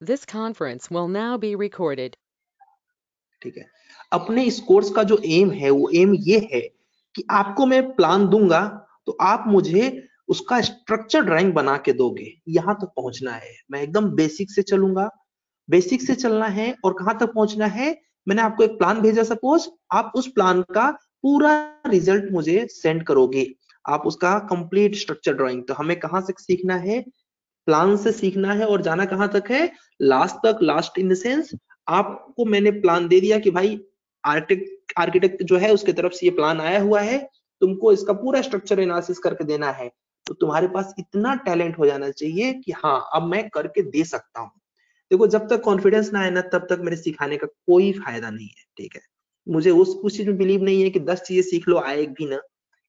This conference will now be recorded. ठीक है। अपने इस कोर्स का जो एम है, वो एम ये है कि आपको मैं प्लान दूँगा तो आप मुझे उसका स्ट्रक्चर ड्राइंग बना के दोगे। यहाँ तक तो पहुँचना है। मैं एकदम बेसिक से चलूँगा। बेसिक से चलना है और कहाँ तक पहुँचना है? मैंने आपको एक प्लान भेजा सपोज़ आप उस प्लान का पूरा रिज़ल्ट मुझे सेंड करोगे। आप उसका कंप्लीट स्ट्रक्चर ड्राइंग तो हमें कहाँ से सीखना है? प्लान से सीखना है और जाना कहाँ तक है? लास्ट तक लास्ट इन द सेंस आपको मैंने प्लान दे दिया कि भाई आर्किटेक्ट आर्किटेक्ट जो है उसके तरफ़ से ये प्लान आया हुआ है, तुमको इसका पूरा स्ट्रक्चर एनालिसिस करके देना है। तो तुम्हारे पास इतना टैलेंट हो जाना चाहिए कि हाँ अब मैं करके दे सकता हूँ। देखो, जब तक कॉन्फिडेंस ना आए ना, तब तक मेरे सिखाने का कोई फ़ायदा नहीं है, ठीक है? मुझे उस उस चीज़ में बिलीव नहीं है कि दस चीज़ें सीख लो, आए एक भी ना।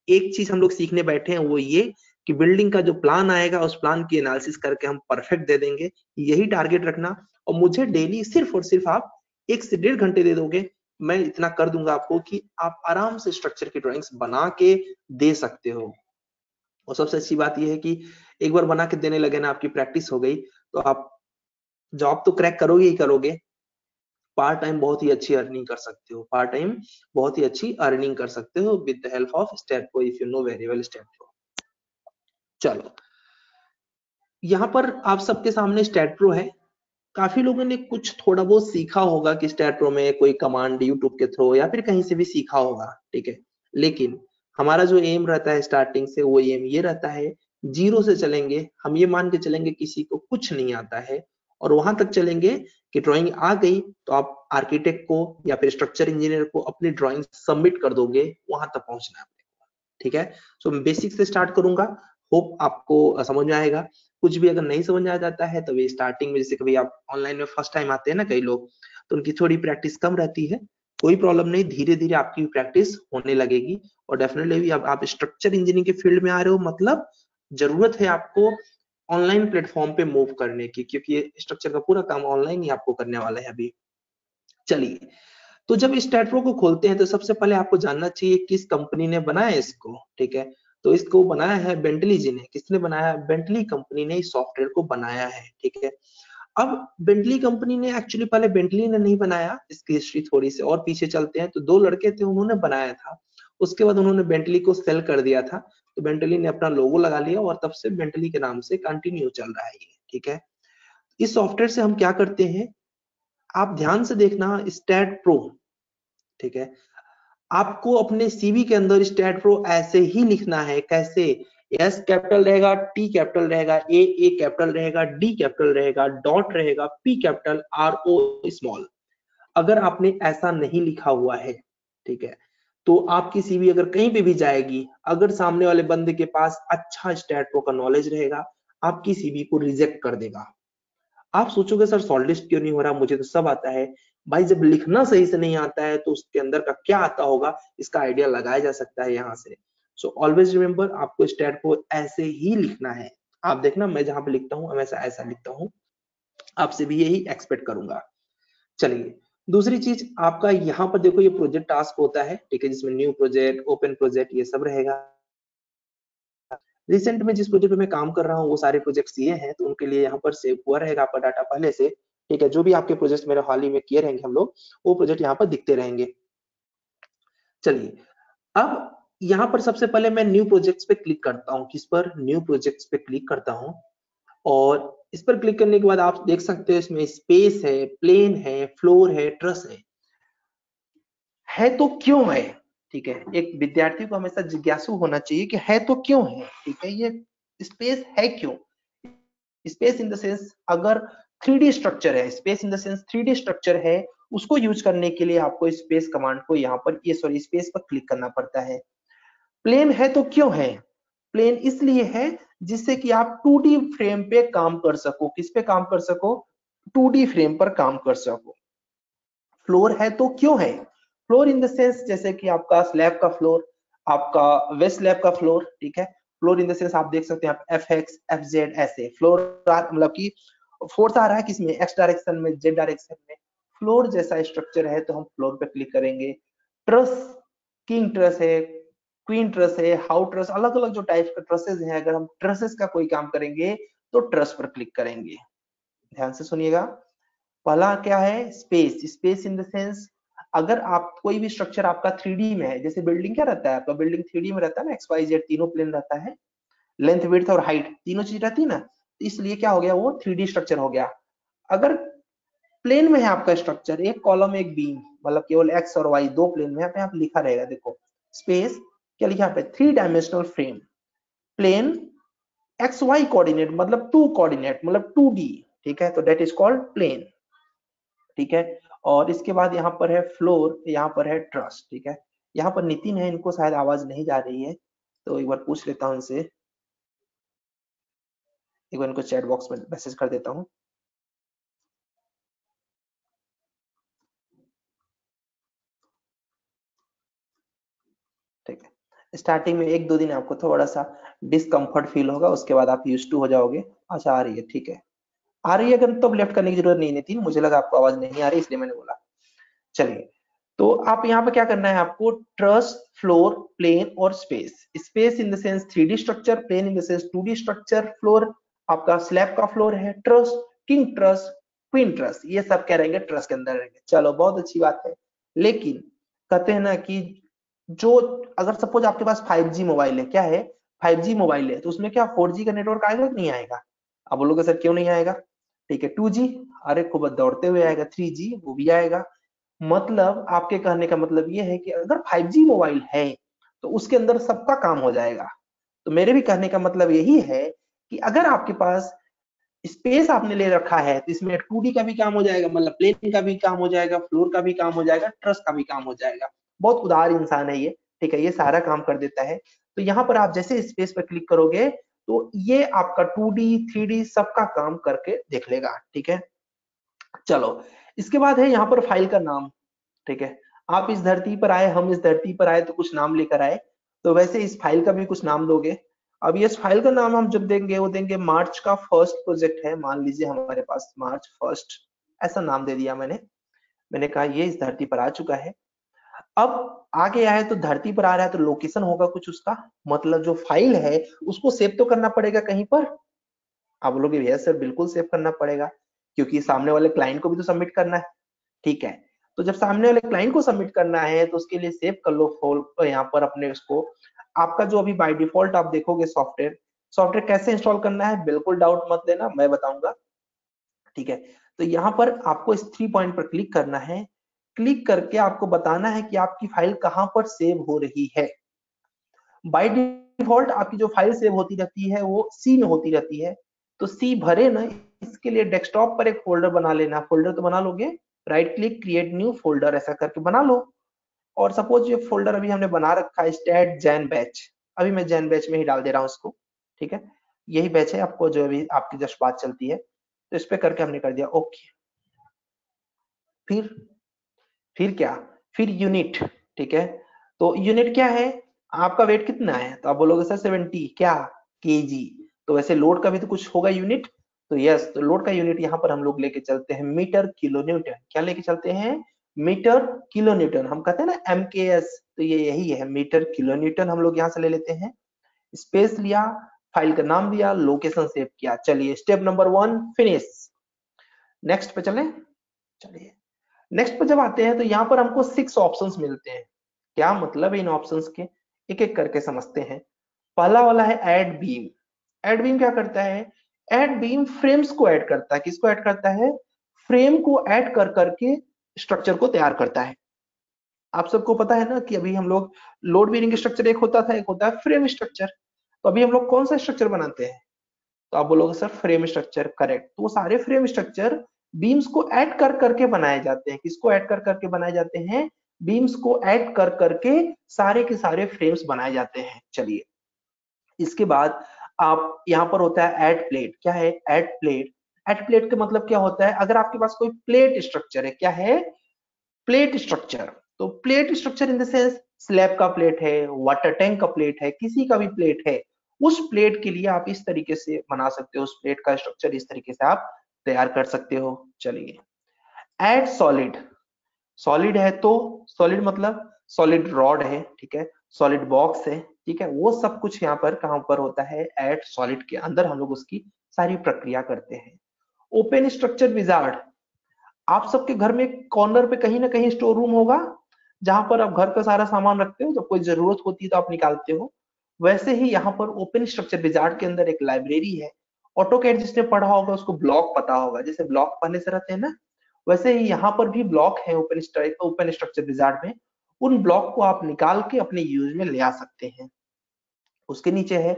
एक चीज़ हम लोग सीखने बैठे हैं, वो ये कि बिल्डिंग का जो प्लान आएगा, उस प्लान की एनालिसिस करके हम परफेक्ट दे देंगे। यही टारगेट रखना। और मुझे डेली सिर्फ़ और सिर्फ़ आप एक से डेढ़ घंटे दे दोगे। मैं इतना कर दूँगा आपको कि आप आराम से स्ट्रक्चर की ड्राइंग्स बना के दे सकते हो। और सबसे अच्छी बात यह है कि एक बार बना के देने लगे ना, आपकी प्रैक्टिस हो गई। तो आप जॉब तो क्रैक करोगे ही करोगे। पार्ट टाइम बहुत ही अच्छी अर्निंग कर सकते हो। पार्ट टाइम बहुत ही अच्छी अर्निंग कर सकते हो। With the help of step को if you know very well step pro चलो। यहाँ पर आप सबके सामने स्टेट प्रो है। काफ़ी लोगों ने कुछ थोड़ा बहुत सीखा होगा कि स्टेट प्रो में कोई कमांड यूट्यूब के थ्रू या फिर कहीं से भी सीखा होगा, ठीक है? लेकिन हमारा जो एम रहता है स्टार्टिंग से, वो एम ये रहता है ज़ीरो से चलेंगे, हम ये मान के चलेंगे किसी को कुछ नहीं आता है और वहाँ तक चलेंगे कि ड्राइंग आ गई तो आप आर्किटेक्ट को या फिर स्ट्रक्चर इंजीनियर को अपनी ड्राइंग सबमिट कर दोगे, वहाँ तक पहुँचना है ठीक है? सो मैं बेसिक से स्टार्ट करूँगा। होप आपको समझ में आएगा। कुछ भी अगर नहीं समझ आ जाता है तो वे स्टार्टिंग में जैसे कभी आप ऑनलाइन में फ़र्स्ट टाइम आते हैं ना कई लोग तो उनकी थोड़ी प्रैक्टिस कम रहती है। कोई प्रॉब्लम नहीं धीरे धीरे आपकी प्रैक्टिस होने लगेगी। और डेफिनेटली भी आप स्ट्रक्चर इंजीनियरिंग के फ़ील्ड में आ रहे हो मतलब ज़रूरत है आपको ऑनलाइन प्लेटफॉर्म पे मूव करने की, क्योंकि स्ट्रक्चर का पूरा काम ऑनलाइन ही आपको करने वाला है अभी। चलिए तो जब इस स्टेटप्रो को खोलते हैं तो सबसे पहले आपको जानना चाहिए किस कंपनी ने बनाया इसको, ठीक है? तो इसको बनाया है बेंटली जी ने। किसने बनाया बेंटली कंपनी ने इस सॉफ्टवेयर को बनाया है, ठीक है? अब बेंटली कंपनी ने एक्चुअली पहले बेंटली ने नहीं बनाया, इसकी हिस्ट्री थोड़ी सी और पीछे चलते हैं। तो दो लड़के थे, उन्होंने बनाया था। उसके बाद उन्होंने बेंटली को सेल कर दिया था। तो बेंटली ने अपना लोगो लगा लिया और तब से बेंटली के नाम से कंटिन्यू चल रहा है ये, ठीक है? इस सॉफ्टवेयर से हम क्या करते हैं? आप ध्यान से देखना स्टैट प्रो ठीक है? आपको अपने सीवी के अंदर स्टैट प्रो ऐसे ही लिखना है, कैसे? एस कैपिटल रहेगा टी कैपिटल रहेगा ए ए कैपिटल रहेगा डी कैपिटल रहेगा डॉट रहेगा P capital R O small अगर आपने ऐसा नहीं लिखा हुआ है, ठीक है तो आपकी सीवी अगर कहीं पे भी जाएगी, अगर सामने वाले बंदे के पास अच्छा स्टैट प्रो का नॉलेज रहेगा, आपकी सीवी को रिजेक्ट कर देगा। आप सोचोगे, सर सॉल्टिस्ट क्यों नहीं हो रहा? मुझे तो सब आता है। भाई जब लिखना सही से नहीं आता है तो उसके अंदर का क्या आता होगा, इसका आइडिया लगाया जा सकता है यहाँ से। सो ऑलवेज रिमेम्बर आपको स्टैट को ऐसे ही लिखना है। आप देखना, मैं जहाँ पे लिखता हूँ हमेशा ऐसा लिखता हूँ। आपसे भी यही एक्सपेक्ट करूँगा। चलिए, दूसरी चीज़, आपका यहाँ पर देखो ये प्रोजेक्ट टास्क होता है, ठीक है, जिसमें न्यू प्रोजेक्ट ओपन प्रोजेक्ट ये सब रहेगा। रिसेंट में जिस प्रोजेक्ट में काम कर रहा हूँ, वो सारे प्रोजेक्ट्स ये हैं तो उनके लिए यहाँ पर सेव हुआ रहेगा आपका डाटा पहले से। ठीक है, जो भी आपके प्रोजेक्ट मेरे हाल ही में किए रहेंगे हम लोग, वो प्रोजेक्ट यहाँ पर दिखते रहेंगे। चलिए, अब यहाँ पर सबसे पहले मैं न्यू प्रोजेक्ट्स पे क्लिक करता हूँ। किस पर? न्यू प्रोजेक्ट्स पे क्लिक करता हूँ। और इस पर क्लिक करने के बाद आप देख सकते हो इसमें स्पेस है प्लेन है फ्लोर है ट्रस है। है तो क्यों है? ठीक है, एक विद्यार्थी को हमेशा जिज्ञासु होना चाहिए कि है तो क्यों है? ठीक है, ये स्पेस है क्यों? स्पेस इन द सेंस अगर थ्री स्ट्रक्चर है। Space in the sense three structure है। उसको यूज़ करने के लिए आपको स्पेस कमांड को यहाँ पर, ये सॉरी स्पेस पर क्लिक करना पड़ता है। प्लेन है तो क्यों है? प्लेन इसलिए है जिससे कि आप 2D फ्रेम पे काम कर सको। किस पे काम कर सको? 2D फ्रेम पर काम कर सको। फ्लोर है तो क्यों है? फ्लोर इन द सेंस जैसे कि आपका स्लैब का फ्लोर आपका वेस्ट स्लैब का फ्लोर ठीक है? फ्लोर इन द सेंस आप देख सकते हैं, आप एफ़ एक्स एफ़ जेड ऐसे। फ्लोर मतलब की फोर्थ आ रहा है किसमें एक्स डायरेक्शन में जेड डायरेक्शन में। फ्लोर जैसा स्ट्रक्चर है तो हम फ्लोर पे क्लिक करेंगे। ट्रस किंग ट्रस है क्वीन ट्रस है हाउ ट्रस अलग अलग जो टाइप के ट्रसेस हैं, अगर हम ट्रसेस का कोई काम करेंगे तो ट्रस पर क्लिक करेंगे। ध्यान से सुनिएगा। पहला क्या है? Space space in the sense अगर आप, कोई भी स्ट्रक्चर आपका थ्री में है, जैसे बिल्डिंग क्या रहता है आपका? बिल्डिंग थ्री में रहता है ना? एक्स वाई जेड तीनों प्लेन रहता है। लेंथ विड्थ और हाइट तीनों चीज़ रहती है ना? इसलिए क्या हो गया? वो थ्री स्ट्रक्चर हो गया। अगर प्लेन में है आपका स्ट्रक्चर एक कॉलम एक बीम मतलब केवल एक्स और वाई दो प्लेन में आप लिखा रहेगा, देखो। स्पेस क्या लिखा पे? Three dimensional frame plane X Y coordinate मतलब टू कोऑर्डिनेट मतलब टू डी ठीक है? तो डेट इज़ कॉल्ड प्लेन ठीक है? और इसके बाद यहाँ पर है फ्लोर यहाँ पर है ट्रस्ट ठीक है? यहाँ पर नितिन है, इनको शायद आवाज़ नहीं जा रही है तो एक बार पूछ लेता हूँ इनसे। एक बार इनको चैट बॉक्स में मैसेज कर देता हूँ। ठीक है। स्टार्टिंग में एक दो दिन आपको थोड़ा सा डिस्कम्फर्ट फील होगा, उसके बाद आप यूज़ टू हो जाओगे। अच्छा आ रही है, ठीक है। आ रही है, अगर तो लेफ़्ट करने की ज़रूरत नहीं थी मुझे लगा आपको आवाज़ नहीं आ रही, इसलिए मैंने बोला। चलिए तो आप यहाँ पे क्या करना है आपको? ट्रस्ट फ्लोर प्लेन और space space in the sense three structure plane in the sense two structure floor आपका स्लैब का फ्लोर है truss king truss queen truss ये सब क्या रहेंगे ट्रस्ट के अंदर रहेंगे। चलो, बहुत अच्छी बात है। लेकिन कहते हैं ना कि जो, अगर सपोज़ आपके पास 5G मोबाइल है, क्या है? 5G मोबाइल है तो उसमें क्या 4G का नेटवर्क आएगा कि नहीं आएगा? आप बोलोगे, सर, क्यों नहीं आएगा? ठीक है 2G अरे खूब दौड़ते हुए आएगा 3G वो भी आएगा। मतलब आपके कहने का मतलब ये है कि अगर 5G मोबाइल है तो उसके अंदर सबका काम हो जाएगा। तो मेरे भी कहने का मतलब यही है कि अगर आपके पास स्पेस आपने ले रखा है तो इसमें टू का भी काम हो जाएगा मतलब प्लेन का भी काम हो जाएगा फ्लोर का भी काम हो जाएगा ट्रस्ट का भी काम हो जाएगा। बहुत उदार इंसान है ये, ठीक है, ये सारा काम कर देता है। तो यहाँ पर आप जैसे स्पेस पर क्लिक करोगे तो ये आपका टू डी थ्री डी सबका काम करके देख लेगा, ठीक है? चलो, इसके बाद है यहाँ पर फ़ाइल का नाम, ठीक है? आप इस धरती पर आए, हम इस धरती पर आए तो कुछ नाम लेकर आए। तो वैसे इस फ़ाइल का भी कुछ नाम दोगे। अब ये फ़ाइल का नाम हम जब देंगे, वो देंगे मार्च का फ़र्स्ट प्रोजेक्ट है। मान लीजिए हमारे पास मार्च फ़र्स्ट ऐसा नाम दे दिया मैंने। मैंने कहा, ये इस धरती पर आ चुका है। अब आगे आए तो धरती पर आ रहा है तो लोकेशन होगा कुछ उसका। मतलब जो फ़ाइल है, उसको सेव तो करना पड़ेगा कहीं पर। आप लोग भैया सर बिल्कुल सेव करना पड़ेगा, क्योंकि सामने वाले क्लाइंट को भी तो सबमिट करना है। ठीक है। तो जब सामने वाले क्लाइंट को सबमिट करना है तो उसके लिए सेव कर लो फोल यहाँ पर अपने उसको। आपका जो अभी बाय डिफ़ॉल्ट आप देखोगे सॉफ्टवेयर सॉफ्टवेयर कैसे इंस्टॉल करना है, बिल्कुल डाउट मत देना, मैं बताऊँगा। ठीक है? तो यहाँ पर आपको इस थ्री पॉइंट पर क्लिक करना है। क्लिक करके आपको बताना है कि आपकी फ़ाइल कहाँ पर सेव हो रही है। बाय डिफ़ॉल्ट आपकी जो फ़ाइल सेव होती रहती है, वो सी में होती रहती है। तो सी भरे ना, इसके लिए डेस्कटॉप पर एक फोल्डर बना लेना। फोल्डर तो बना लोगे? Right click create new folder ऐसा करके बना लो। और सपोज़ ये फोल्डर अभी हमने बना रखा है स्टेट जैन बैच अभी मैं जैन बैच में ही डाल दे रहा हूँ इसको, ठीक है? यही बैच है, आपको जो अभी आपकी जस्ट बात चलती है। तो इस पे करके हमने कर दिया ओके फिर फिर क्या? फिर यूनिट ठीक है? तो यूनिट क्या है? आपका वेट कितना है? तो आप बोलोगे, सर सेवेंटी क्या? के तो वैसे लोड का भी तो कुछ होगा यूनिट तो यस तो लोड का यूनिट यहाँ पर हम लोग लेके चलते हैं, मीटर किलो न्यूटन क्या लेके चलते हैं? मीटर किलो न्यूटन हम कहते हैं ना एम के एस तो ये यही है, मीटर किलो न्यूटन हम लोग यहाँ से ले लेते हैं। स्पेस लिया, फ़ाइल का नाम दिया, लोकेशन सेव किया। चलिए, step number one, finish. Next पे चले। चलिए। नेक्स्ट पर जब आते हैं तो यहाँ पर हमको सिक्स ऑप्शंस मिलते हैं। क्या मतलब है इन ऑप्शंस के? एक एक करके समझते हैं। पहला वाला है एड बीम एड बीम क्या करता है? एड बीम फ्रेम्स को ऐड करता है। किसको ऐड करता है? फ्रेम को ऐड कर करके स्ट्रक्चर को तैयार करता है। आप सबको पता है ना कि अभी हम लोग लोड बीरिंग स्ट्रक्चर एक होता था, एक होता है फ्रेम स्ट्रक्चर तो अभी हम लोग कौन सा स्ट्रक्चर बनाते हैं? तो आप बोलोगे, सर फ्रेम स्ट्रक्चर करेक्ट तो वो सारे फ्रेम स्ट्रक्चर बीम्स को ऐड कर करके बनाए जाते हैं। किसको ऐड कर करके बनाए जाते हैं? बीम्स को ऐड कर करके सारे के सारे फ्रेम्स बनाए जाते हैं। चलिए, इसके बाद आप यहाँ पर होता है एड प्लेट क्या है? एड प्लेट एड प्लेट का मतलब क्या होता है? अगर आपके पास कोई प्लेट स्ट्रक्चर है, क्या है? प्लेट स्ट्रक्चर तो plate structure in the sense slab का प्लेट है वाटर टैंक का प्लेट है, किसी का भी प्लेट है, उस प्लेट के लिए आप इस तरीके से बना सकते हो, उस प्लेट का स्ट्रक्चर इस तरीके से आप तैयार कर सकते हो। चलिए। एड सॉलिड सॉलिड है तो सॉलिड मतलब सॉलिड रॉड है, ठीक है? सॉलिड बॉक्स है, ठीक है? वो सब कुछ यहाँ पर कहाँ पर होता है? एड सॉलिड के अंदर हम लोग उसकी सारी प्रक्रिया करते हैं। ओपन स्ट्रक्चर विजार्ड आप सबके घर में कॉर्नर पे कहीं ना कहीं स्टोर रूम होगा, जहाँ पर आप घर का सारा सामान रखते हो, जब कोई ज़रूरत होती है तो आप निकालते हो। वैसे ही यहाँ पर ओपन स्ट्रक्चर विजार्ड के अंदर एक लाइब्रेरी है। ऑटो कैड जिसने पढ़ा होगा, उसको ब्लॉक पता होगा। जैसे ब्लॉक पहले से रहते हैं ना, वैसे ही यहाँ पर भी ब्लॉक है ओपन ओपन स्ट्रक्चर विजार्ड में। उन ब्लॉक को आप निकाल के अपने यूज़ में ले आ सकते हैं। उसके नीचे है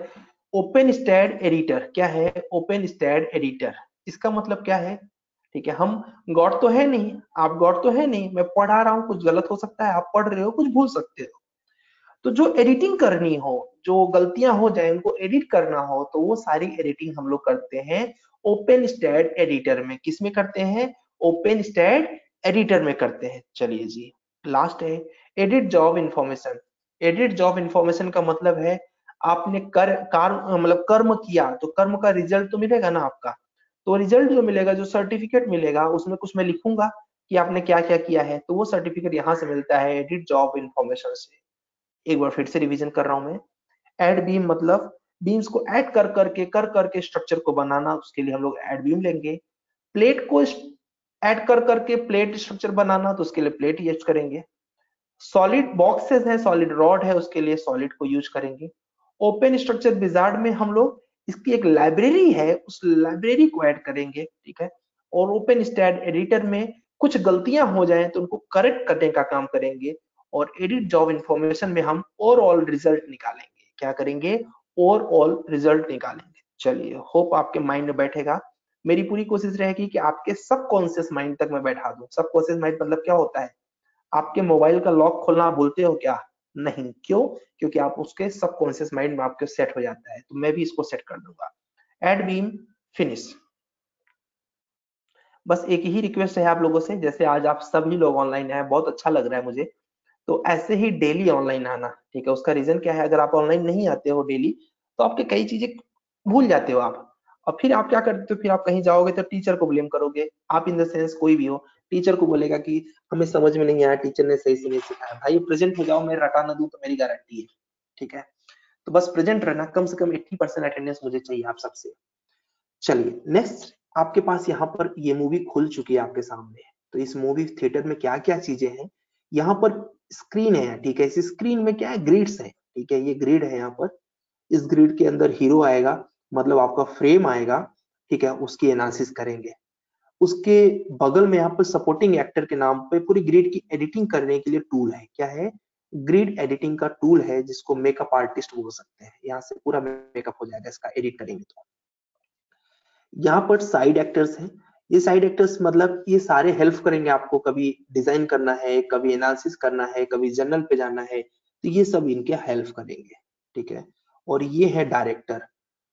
ओपन स्टैड एडिटर क्या है? ओपन स्टैड एडिटर इसका मतलब क्या है? ठीक है, हम गॉड तो है नहीं, आप गॉड तो है नहीं, मैं पढ़ा रहा हूँ, कुछ गलत हो सकता है, आप पढ़ रहे हो, कुछ भूल सकते हो। तो जो एडिटिंग करनी हो, जो गलतियाँ हो जाए, उनको एडिट करना हो तो वो सारी एडिटिंग हम लोग करते हैं ओपन स्टैड एडिटर में। किसमें करते हैं? ओपन स्टैड एडिटर में करते हैं। चलिए जी लास्ट है edit job information edit job information का मतलब है, आपने कर, कार मतलब कर्म किया तो कर्म का रिज़ल्ट तो मिलेगा ना आपका? तो रिज़ल्ट जो मिलेगा, जो सर्टिफिकेट मिलेगा, उसमें कुछ मैं लिखूँगा कि आपने क्या क्या किया है तो वो सर्टिफिकेट यहाँ से मिलता है एडिट जॉब इंफॉर्मेशन से। एक बार फिर से रिवीजन कर रहा हूँ मैं। एड बीम मतलब बीम्स को ऐड कर करके कर करके स्ट्रक्चर को बनाना, उसके लिए हम लोग एड बीम लेंगे। प्लेट को ऐड कर करके प्लेट स्ट्रक्चर बनाना तो उसके लिए प्लेट यूज़ करेंगे। सॉलिड बॉक्सेस है सॉलिड रॉड है, उसके लिए सॉलिड को यूज़ करेंगे। ओपन स्ट्रक्चर बिजार्ड में हम लोग इसकी एक लाइब्रेरी है, उस लाइब्रेरी को ऐड करेंगे, ठीक है? और ओपन स्टैड एडिटर में कुछ गलतियाँ हो जाए तो उनको करेक्ट करने का काम करेंगे और एडिट जॉब इंफॉर्मेशन में हम ओवरऑल रिज़ल्ट निकालेंगे। क्या करेंगे? ओवरऑल रिज़ल्ट निकालेंगे। चलिए होप आपके माइंड में बैठेगा। मेरी पूरी कोशिश रहेगी कि आपके सब कॉन्सियस माइंड तक मैं बैठा दूँ। सब कॉन्सियस माइंड मतलब क्या होता है? आपके मोबाइल का लॉक खोलना भूलते हो क्या? नहीं। क्यों? क्योंकि आप उसके सबकॉन्शियस माइंड में आपके सेट हो जाता है तो मैं भी इसको सेट कर दूँगा। एड बीम फिनिश बस एक ही रिक्वेस्ट है आप लोगों से, जैसे आज आप सभी लोग ऑनलाइन आए बहुत अच्छा लग रहा है मुझे। तो ऐसे ही डेली ऑनलाइन आना, ठीक है? उसका रीजन क्या है? अगर आप ऑनलाइन नहीं आते हो डेली तो आपके कई चीज़ें भूल जाते हो आप। और फिर आप क्या करते हो? फिर आप कहीं जाओगे तो टीचर को ब्लेम करोगे। आप इन द सेंस कोई भी हो टीचर को बोलेगा कि हमें समझ में नहीं आया, टीचर ने सही से नहीं सिखाया। भाई प्रेजेंट हो जाओ, मैं रटा ना दू तो मेरी गारंटी है, ठीक है? तो बस प्रेजेंट रहना, कम से कम 80 परसेंट अटेंडेंस मुझे चाहिए आप सबसे। चलिए नेक्स्ट आपके पास यहाँ पर ये मूवी खुल चुकी है आपके सामने। तो इस मूवी थिएटर में क्या क्या चीज़ें हैं? यहाँ पर स्क्रीन है, ठीक है? इस स्क्रीन में क्या है? ग्रिड्स है, ठीक है? ये ग्रिड है यहाँ पर। इस ग्रिड के अंदर हीरो आएगा मतलब आपका फ्रेम आएगा, ठीक है? उसकी एनालिसिस करेंगे। उसके बगल में यहाँ पर सपोर्टिंग एक्टर के नाम पे पूरी ग्रिड की एडिटिंग करने के लिए टूल है। क्या है? ग्रिड एडिटिंग का टूल है जिसको मेकअप आर्टिस्ट बोल सकते हैं। यहाँ से पूरा मेकअप हो जाएगा इसका एडिट करेंगे तो। यहाँ पर साइड एक्टर्स हैं। ये साइड एक्टर्स मतलब ये सारे हेल्प करेंगे आपको। कभी डिज़ाइन करना है, कभी एनालिसिस करना है, कभी जर्नल पे जाना है तो ये सब इनके हेल्प करेंगे। ठीक है? और ये है डायरेक्टर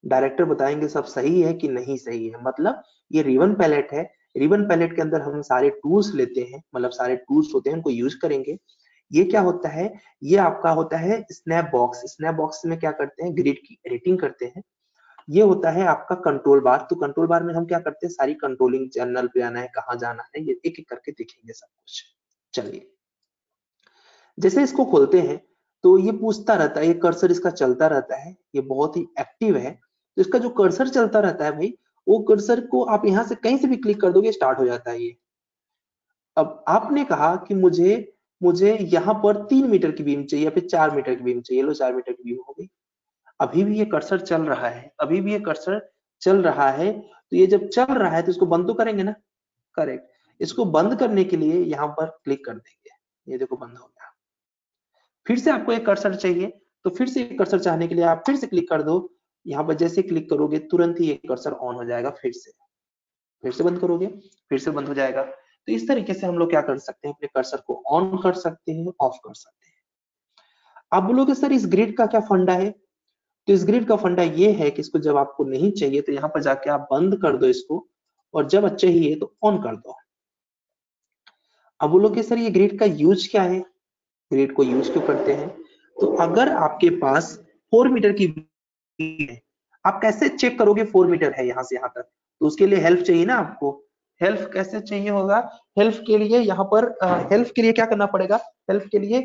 डायरेक्टर बताएँगे सब सही है कि नहीं सही है। मतलब ये रिवन पैलेट है। रिबन पैलेट के अंदर हम सारे टूल्स लेते हैं मतलब सारे टूल्स होते हैं, उनको यूज़ करेंगे। ये क्या होता है? ये आपका होता है स्नैप बॉक्स स्नैप बॉक्स में क्या करते हैं? ग्रिड की एडिटिंग करते हैं। ये होता है आपका कंट्रोल बार तो कंट्रोल बार में हम क्या करते हैं? सारी कंट्रोलिंग चैनल पे आना है, कहाँ जाना है, ये एक एक करके देखेंगे सब कुछ। चलिए। जैसे इसको खोलते हैं तो ये पूछता रहता है, ये कर्सर इसका चलता रहता है, ये बहुत ही एक्टिव है। तो इसका जो कर्सर चलता रहता है भाई वो कर्सर को आप यहाँ से कहीं से भी क्लिक कर दोगे स्टार्ट हो जाता है ये। अब आपने कहा कि मुझे मुझे यहाँ पर तीन मीटर की बीम चाहिए या फिर चार मीटर की बीम चाहिए। लो, चार मीटर की बीम हो गई। अभी भी ये कर्सर चल रहा है, अभी भी ये कर्सर चल रहा है तो ये जब चल रहा है तो इसको बंद तो करेंगे ना? करेक्ट इसको बंद करने के लिए यहाँ पर क्लिक कर देंगे। ये देखो, बंद हो गया। फिर से आपको एक कर्सर चाहिए तो फिर से एक कर्सर चाहने के लिए आप फिर से क्लिक कर दो। यहाँ पर जैसे क्लिक करोगे, तुरंत ही ये कर्सर ऑन हो जाएगा फिर से। फिर से बंद करोगे, फिर से बंद हो जाएगा। तो इस तरीके से हम लोग क्या कर सकते हैं? अपने कर्सर को ऑन कर सकते हैं ऑफ़ कर सकते हैं। आप बोलोगे, सर, इस ग्रिड का क्या फंडा है? तो इस ग्रिड का फंडा ये है कि इसको जब आपको नहीं चाहिए तो यहाँ पर जाके आप बंद कर दो इसको, और जब चाहिए तो ऑन कर दो। अब बोलोगे, सर, ये ग्रिड का यूज़ क्या है? ग्रिड को यूज़ क्यों करते हैं? तो अगर आपके पास फोर मीटर की आप कैसे चेक करोगे फोर मीटर है यहाँ से यहाँ तक? तो उसके लिए हेल्प चाहिए ना आपको। हेल्प कैसे चाहिए होगा? हेल्प के लिए यहाँ पर हेल्प के लिए क्या करना पड़ेगा? हेल्प के लिए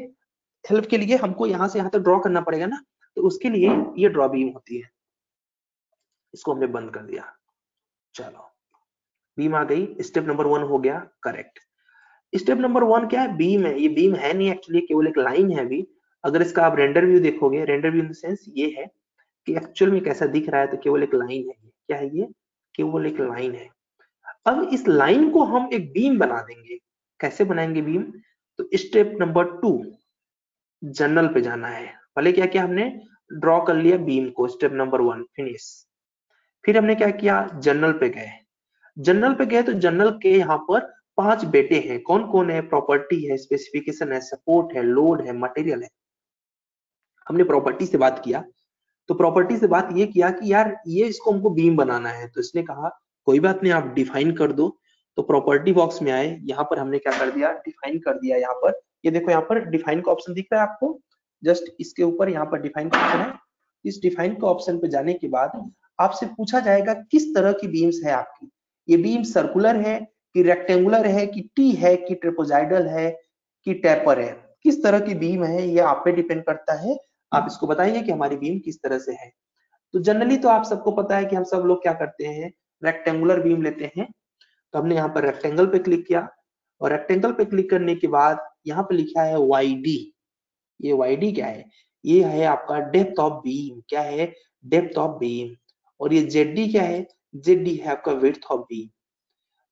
हेल्प के लिए हमको यहाँ से यहाँ तक ड्रॉ करना पड़ेगा ना? तो उसके लिए ये ड्रॉ बीम होती है। इसको हमने बंद कर दिया। चलो। बीम आ गई। स्टेप नंबर वन हो गया। करेक्ट स्टेप नंबर वन क्या है? बीम है। ये बीम है नहीं एक्चुअली केवल एक लाइन है अभी। अगर इसका आप रेंडर व्यू देखोगे render view in the sense ये है कि एक्चुअल में कैसा दिख रहा है तो केवल एक लाइन है। क्या है ये? केवल एक लाइन है। अब इस लाइन को हम एक बीम बना देंगे। कैसे बनाएँगे बीम तो स्टेप नंबर टू जनरल पे जाना है। पहले क्या किया हमने? ड्रॉ कर लिया बीम को स्टेप नंबर वन फिनिश फिर हमने क्या किया? जनरल पे गए। जनरल पे गए तो जनरल के यहाँ पर पाँच बेटे हैं। कौन कौन है? प्रॉपर्टी है स्पेसिफिकेशन है सपोर्ट है लोड है मटेरियल है। हमने प्रॉपर्टी से बात किया। तो प्रॉपर्टी से बात ये किया कि यार, ये इसको हमको बीम बनाना है। तो इसने कहा, कोई बात नहीं, आप डिफाइन कर दो। तो प्रॉपर्टी बॉक्स में आए। यहाँ पर हमने क्या कर दिया? डिफाइन कर दिया यहाँ पर। ये देखो यहाँ पर डिफाइन का ऑप्शन दिख रहा है आपको। जस्ट इसके ऊपर यहाँ पर डिफाइन का ऑप्शन है। इस डिफाइन का ऑप्शन पे जाने के बाद आपसे पूछा जाएगा, किस तरह की बीम्स है आपकी? ये बीम सर्कुलर है कि रेक्टेंगुलर है कि टी है कि ट्रिपोजाइडल है कि टेपर है? किस तरह की बीम है? ये आप पे डिपेंड करता है। आप इसको बताइए कि हमारी बीम किस तरह से है? तो जनरली तो आप सबको पता है कि हम सब लोग क्या करते हैं रेक्टेंगुलर बीम लेते हैं। तो हमने यहाँ पर रेक्टेंगल पे क्लिक किया और रेक्टेंगल पे क्लिक करने के बाद यहाँ पे लिखा है वाई डी ये वाई डी क्या है? ये है आपका डेप्थ ऑफ़ बीम क्या है? डेप्थ ऑफ़ बीम और ये जेड डी क्या है? जेड डी है आपका विथ ऑफ़ बीम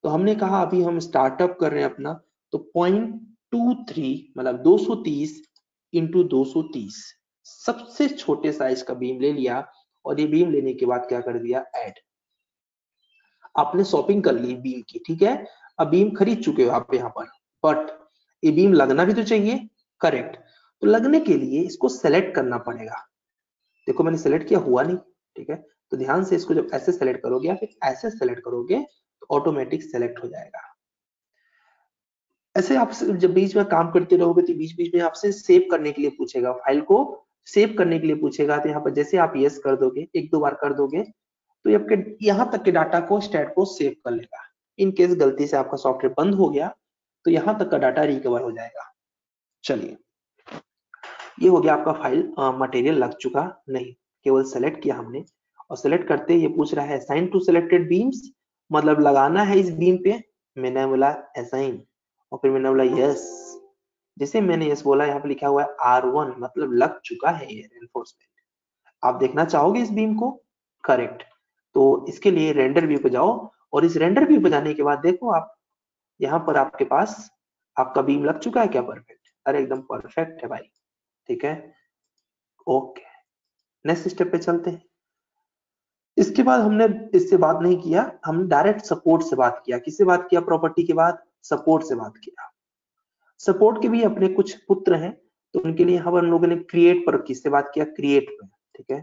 तो हमने कहा अभी हम स्टार्टअप कर रहे हैं अपना तो पॉइंट टू थ्री मतलब 230 इंटू दो सबसे छोटे साइज़ का बीम ले लिया और ये बीम लेने के बाद क्या कर दिया? ऐड आपने शॉपिंग कर ली बीम की, ठीक है? अब बीम खरीद चुके हो आप यहाँ पर बट ये बीम लगना भी तो चाहिए करेक्ट तो लगने के लिए इसको सेलेक्ट करना पड़ेगा। देखो मैंने सेलेक्ट किया, हुआ नहीं, ठीक है? तो ध्यान से इसको जब ऐसे सेलेक्ट करोगे या फिर ऐसे सेलेक्ट करोगे तो ऑटोमेटिक सेलेक्ट हो जाएगा। ऐसे आप जब बीच में काम करते रहोगे तो बीच बीच में आपसे सेव करने के लिए पूछेगा फ़ाइल को सेव करने के लिए पूछेगा तो यहाँ पर जैसे आप यस कर दोगे, एक दो बार कर दोगे तो आपके, यहाँ तक के डाटा को स्टेट को सेव कर लेगा। इन केस गलती से आपका सॉफ्टवेयर बंद हो गया तो यहाँ तक का डाटा रिकवर हो जाएगा। चलिए। ये हो गया आपका फ़ाइल मटेरियल लग चुका, नहीं, केवल सेलेक्ट किया हमने, और सेलेक्ट करते ये पूछ रहा है साइन टू सेलेक्टेड बीम्स मतलब लगाना है इस बीम पे? मैंने बोला असाइन और फिर मैंने बोला यस जैसे मैंने यस बोला, यहाँ पे लिखा हुआ है आर वन मतलब लग चुका है ये एनफोर्समेंट आप देखना चाहोगे इस बीम को? करेक्ट तो इसके लिए रेंडर व्यू पे जाओ और इस रेंडर व्यू पे जाने के बाद देखो आप, यहाँ पर आपके पास, आपका बीम लग चुका है क्या परफेक्ट अरे एकदम परफेक्ट है भाई। ठीक है? ओके नेक्स्ट स्टेप पे चलते हैं। इसके बाद हमने इससे बात नहीं किया, हमने डायरेक्ट सपोर्ट से बात किया। किससे बात किया? प्रॉपर्टी के बाद सपोर्ट से बात किया। सपोर्ट के भी अपने कुछ पुत्र हैं तो उनके लिए हम लोगों ने क्रिएट पर, किससे बात किया? क्रिएट पर, ठीक है?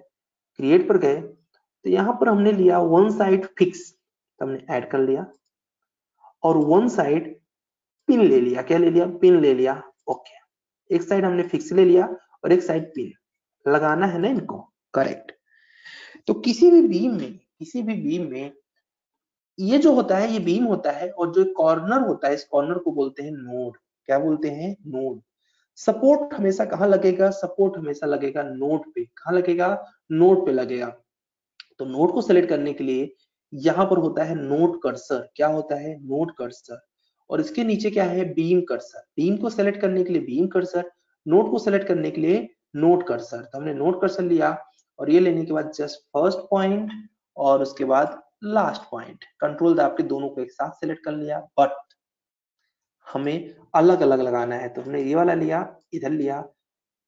क्रिएट पर गए तो यहाँ पर हमने लिया वन साइड फिक्स हमने ऐड कर लिया, और वन साइड पिन ले लिया, क्या ले लिया? पिन ले लिया ओके एक साइड हमने फिक्स ले लिया, और एक साइड पिन लगाना है ना इनको? करेक्ट तो किसी भी बीम में, किसी भी बीम में, ये जो होता है, ये बीम होता है, और जो कॉर्नर होता है, इस कॉर्नर को बोलते हैं नोड क्या बोलते हैं? नोड सपोर्ट हमेशा कहाँ लगेगा? सपोर्ट हमेशा लगेगा नोड पे। कहा लगेगा? नोड पे लगेगा। तो नोड को सेलेक्ट करने के लिए यहाँ पर होता है नोट कर्सर क्या होता है? नोड कर्सर और इसके नीचे क्या है? बीम कर्सर बीम को सेलेक्ट करने के लिए बीम कर्सर नोट को सेलेक्ट करने के लिए नोट कर्सर तो हमने नोट कर्सर लिया और ये लेने के बाद जस्ट फ़र्स्ट पॉइंट और उसके बाद लास्ट पॉइंट कंट्रोल आपके दोनों को एक साथ सेलेक्ट कर लिया। बट हमें अलग अलग लगाना है। तो हमने ये वाला लिया, इधर लिया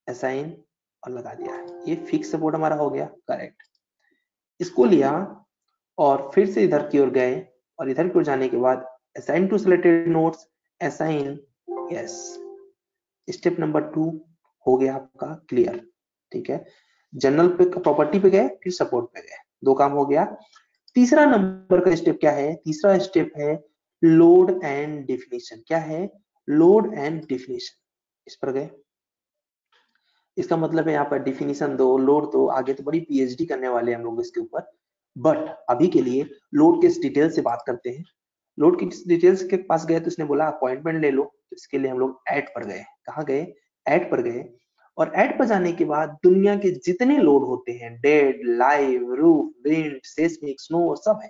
असाइन और लगा दिया ये फिक्स सपोर्ट हमारा हो गया करेक्ट इसको लिया और फिर से इधर की ओर गए और इधर की ओर जाने के बाद assign to selected nodes assign yes step number two हो गया आपका क्लियर ठीक है? जनरल पे प्रॉपर्टी पे गए, फिर सपोर्ट पे गए। दो काम हो गया। तीसरा नंबर का स्टेप क्या है? तीसरा स्टेप है लोड एंड डिफिनेशन क्या है? लोड एंड डिफिनेशन इस पर गए। इसका मतलब है यहाँ पर डिफिनेशन दो लोड दो, आगे तो बड़ी पीएचडी करने वाले हम लोग इसके ऊपर। बट अभी के लिए लोड के डिटेल से बात करते हैं? लोड की डिटेल्स के पास गए तो इसने बोला अपॉइंटमेंट ले लो। तो इसके लिए हम लोग एड पर गए। कहा गए? एड पर गए। और एड पर जाने के बाद दुनिया के जितने लोड होते हैं dead live roof wind seismic snow और सब है।